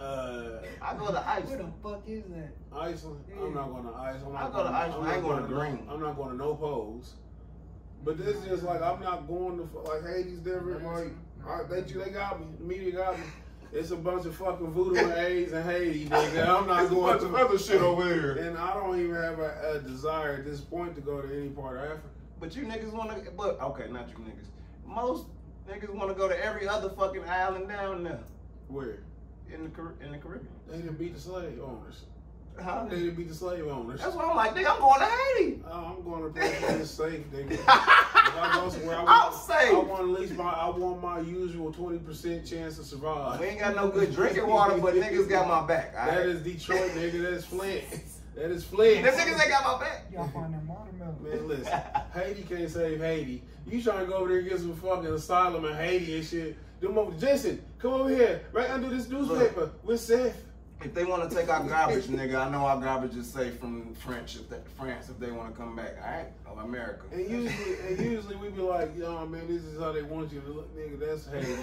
[SPEAKER 2] uh,
[SPEAKER 4] I go to Iceland.
[SPEAKER 3] Where the fuck is that?
[SPEAKER 2] Iceland. I'm not going to Iceland. I'm
[SPEAKER 4] I
[SPEAKER 2] not
[SPEAKER 4] go to
[SPEAKER 2] going
[SPEAKER 4] Iceland. I ain't going to
[SPEAKER 2] no-
[SPEAKER 4] Green.
[SPEAKER 2] I'm not going to no pose. But this is just like I'm not going to like Haiti's different. Like I, they they got me. The media got me. It's a bunch of fucking voodoo and AIDS and Haiti, nigga. I'm not
[SPEAKER 4] There's a
[SPEAKER 2] going
[SPEAKER 4] bunch
[SPEAKER 2] to
[SPEAKER 4] of other shit over here.
[SPEAKER 2] And I don't even have a, a desire at this point to go to any part of Africa.
[SPEAKER 4] But you niggas wanna but okay, not you niggas. Most niggas wanna go to every other fucking island down there.
[SPEAKER 2] Where?
[SPEAKER 4] In the in the Caribbean.
[SPEAKER 2] They didn't beat the slave owners.
[SPEAKER 4] Huh?
[SPEAKER 2] They didn't beat the slave owners.
[SPEAKER 4] That's why I'm like, nigga, I'm going to Haiti.
[SPEAKER 2] Oh, I'm going to place where it's safe, nigga. If I go somewhere, I
[SPEAKER 4] I'm
[SPEAKER 2] want,
[SPEAKER 4] safe.
[SPEAKER 2] I want at least my, I want my usual twenty percent chance to survive.
[SPEAKER 4] We ain't got no good drinking water, but niggas got my back.
[SPEAKER 2] That
[SPEAKER 4] Alright?
[SPEAKER 2] is Detroit, nigga. That is Flint. That is Flint.
[SPEAKER 4] Them niggas ain't got my back.
[SPEAKER 3] Y'all find them watermelon.
[SPEAKER 2] Man, listen, Haiti can't save Haiti. You trying to go over there and get some fucking asylum in Haiti and shit. Them over, Jason, come over here, right under this newspaper We're safe.
[SPEAKER 4] If they want to take our garbage, nigga, I know our garbage is safe from French if they, France if they want to come back. All right, of America.
[SPEAKER 2] And usually, and usually we be like, yo, man, this is how they want you to look, nigga. That's Haiti.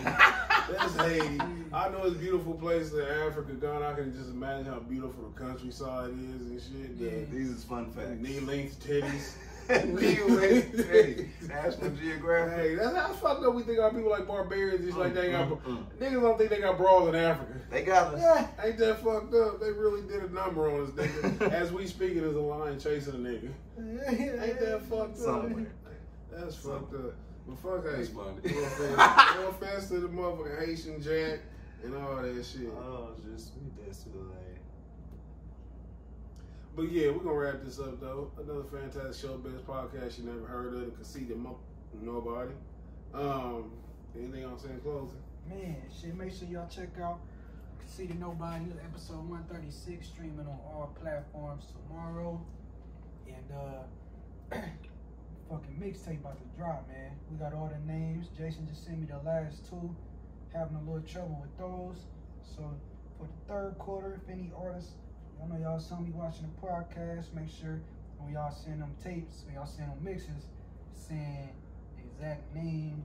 [SPEAKER 2] That's Haiti. I know it's a beautiful place in Africa, Ghana. I can just imagine how beautiful the countryside is and shit. The
[SPEAKER 4] These is fun facts.
[SPEAKER 2] knee length titties.
[SPEAKER 4] Length. National Geographic.
[SPEAKER 2] Hey, that's how fucked up we think our people like barbarians. Just like they got
[SPEAKER 4] Mm, mm,
[SPEAKER 2] niggas don't think they got bras in Africa.
[SPEAKER 4] They got us.
[SPEAKER 2] Yeah, ain't that fucked up? They really did a number on us, nigga. As we speaking, there's a lion chasing a nigga. Ain't that fucked up?
[SPEAKER 4] Somewhere.
[SPEAKER 2] That's fucked up. But fuck hey,
[SPEAKER 4] funny.
[SPEAKER 2] no offense, to the motherfucking Haitian Jack and all that shit.
[SPEAKER 4] Oh, just we did to the.
[SPEAKER 2] But yeah, we're gonna wrap this up though. Another fantastic show, best podcast you never heard of, the conceited mo- knowbody. Um, anything else saying closing?
[SPEAKER 3] Man, shit, make sure y'all check out See Conceited Knowbody, episode 136, streaming on all platforms tomorrow. And, uh, fucking mixtape about to drop, man. We got all the names. Jason just sent me the last two. Having a little trouble with those. So, for the third quarter, if any artists, y'all know y'all saw me watching the podcast, make sure when y'all send them tapes, when y'all send them mixes, send the exact name,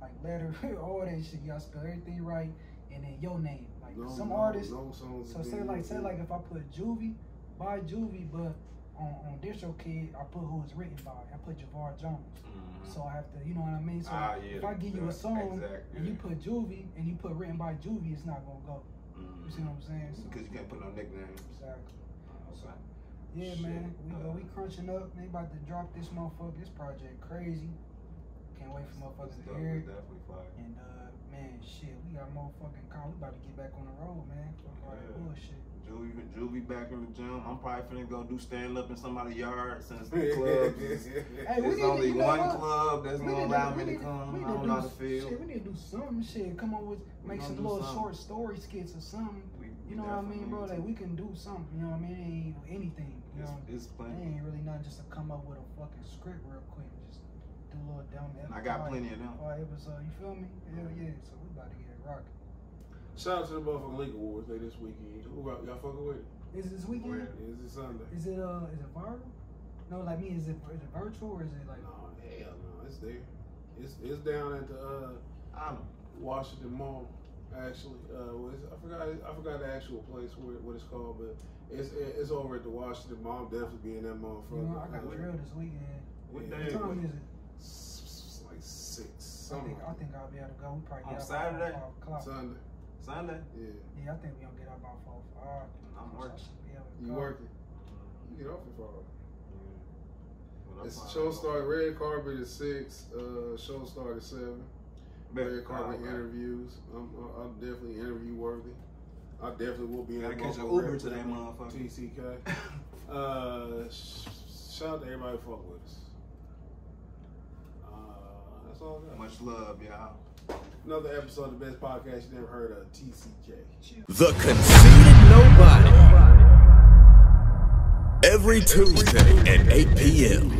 [SPEAKER 3] like letter, all that shit. Y'all spell everything right, and then your name. Like
[SPEAKER 2] No,
[SPEAKER 3] some
[SPEAKER 2] no,
[SPEAKER 3] artists.
[SPEAKER 2] no songs
[SPEAKER 3] So say like say like if I put Juvie, by Juvie, but on on DistroKid I put who it's written by. I put Javar Jones. So I have to, you know what I mean. So
[SPEAKER 4] Ah, yeah,
[SPEAKER 3] if I give you a song
[SPEAKER 4] exact,
[SPEAKER 3] and you put Juvie and you put written by Juvie, it's not gonna go. You see what I'm saying? So,
[SPEAKER 4] Because you can't put no nicknames.
[SPEAKER 3] exactly.
[SPEAKER 4] Okay.
[SPEAKER 3] Yeah,
[SPEAKER 4] Shit.
[SPEAKER 3] man. We go. We crunching up. They about to drop this motherfucker. This project crazy. Can't wait for motherfuckers to hear it.
[SPEAKER 4] definitely fire.
[SPEAKER 3] And uh, man, shit, we got motherfucking con. We about to get back on the road, man. Fuck all that
[SPEAKER 4] Yeah.
[SPEAKER 3] bullshit.
[SPEAKER 4] Juvie, Juvie back in the gym. I'm probably finna go do stand up in somebody's yard since the club is.
[SPEAKER 3] Hey,
[SPEAKER 4] There's
[SPEAKER 3] to-
[SPEAKER 4] only
[SPEAKER 3] know
[SPEAKER 4] one club that's gonna allow
[SPEAKER 3] to-
[SPEAKER 4] me to come.
[SPEAKER 3] we
[SPEAKER 4] I
[SPEAKER 3] need
[SPEAKER 4] don't
[SPEAKER 3] to
[SPEAKER 4] know how
[SPEAKER 3] do
[SPEAKER 4] to feel.
[SPEAKER 3] Shit, we need to do some shit. Come on with make some little
[SPEAKER 4] something.
[SPEAKER 3] short story skits or something.
[SPEAKER 4] We- we
[SPEAKER 3] You know what I mean, bro? Like we can do something. You know what I mean? It ain't anything. You
[SPEAKER 4] It's,
[SPEAKER 3] know,
[SPEAKER 4] it's
[SPEAKER 3] it
[SPEAKER 4] plenty.
[SPEAKER 3] ain't really nothing just to come up with a fucking script real quick. Just do a little dumb.
[SPEAKER 4] And I got plenty of them.
[SPEAKER 3] Episode. You feel me? Hell yeah. So we about to get it rocking.
[SPEAKER 2] Shout out to the motherfucking League Awards they this weekend. Who got- y'all fucking with it?
[SPEAKER 3] Is it this weekend?
[SPEAKER 2] Is it Sunday?
[SPEAKER 3] Is it uh? Is it viral? No, like me. Is it is it virtual or is it like?
[SPEAKER 2] No, hell no, it's there. It's it's down at the uh,
[SPEAKER 4] I know.
[SPEAKER 2] Washington Mall. Actually, uh, what is, I forgot I forgot the actual place where what it's called, but it's it's over at the Washington Mall. I'm definitely be in that motherfucker.
[SPEAKER 3] You know, I got
[SPEAKER 2] Uh,
[SPEAKER 3] drill this weekend.
[SPEAKER 4] What
[SPEAKER 2] Yeah.
[SPEAKER 4] day
[SPEAKER 3] What time is it?
[SPEAKER 2] s- s- like six.
[SPEAKER 3] I think I think I'll be able to go. We probably
[SPEAKER 4] On
[SPEAKER 3] get out
[SPEAKER 4] Saturday?
[SPEAKER 3] five o'clock.
[SPEAKER 2] Sunday.
[SPEAKER 4] Sunday?
[SPEAKER 2] Yeah.
[SPEAKER 3] Yeah, I think we gonna get up by four five.
[SPEAKER 4] I'm working.
[SPEAKER 3] should be able to
[SPEAKER 2] You working? You get off at five.
[SPEAKER 4] Yeah.
[SPEAKER 2] It's show start red carpet at six. Uh, show start at seven. Red carpet interviews. I'm, uh, I'm definitely interview worthy. I definitely will be in
[SPEAKER 4] Gotta
[SPEAKER 2] that
[SPEAKER 4] catch an Uber to that
[SPEAKER 2] representing
[SPEAKER 4] motherfucker.
[SPEAKER 2] TCK. Uh, sh- shout out to everybody who fuck with us. Uh, that's all I got.
[SPEAKER 4] Much love, y'all.
[SPEAKER 2] Another episode of the best podcast you never heard of, TCK.
[SPEAKER 1] The Conceited Knowbody. Every Tuesday at 8 p.m.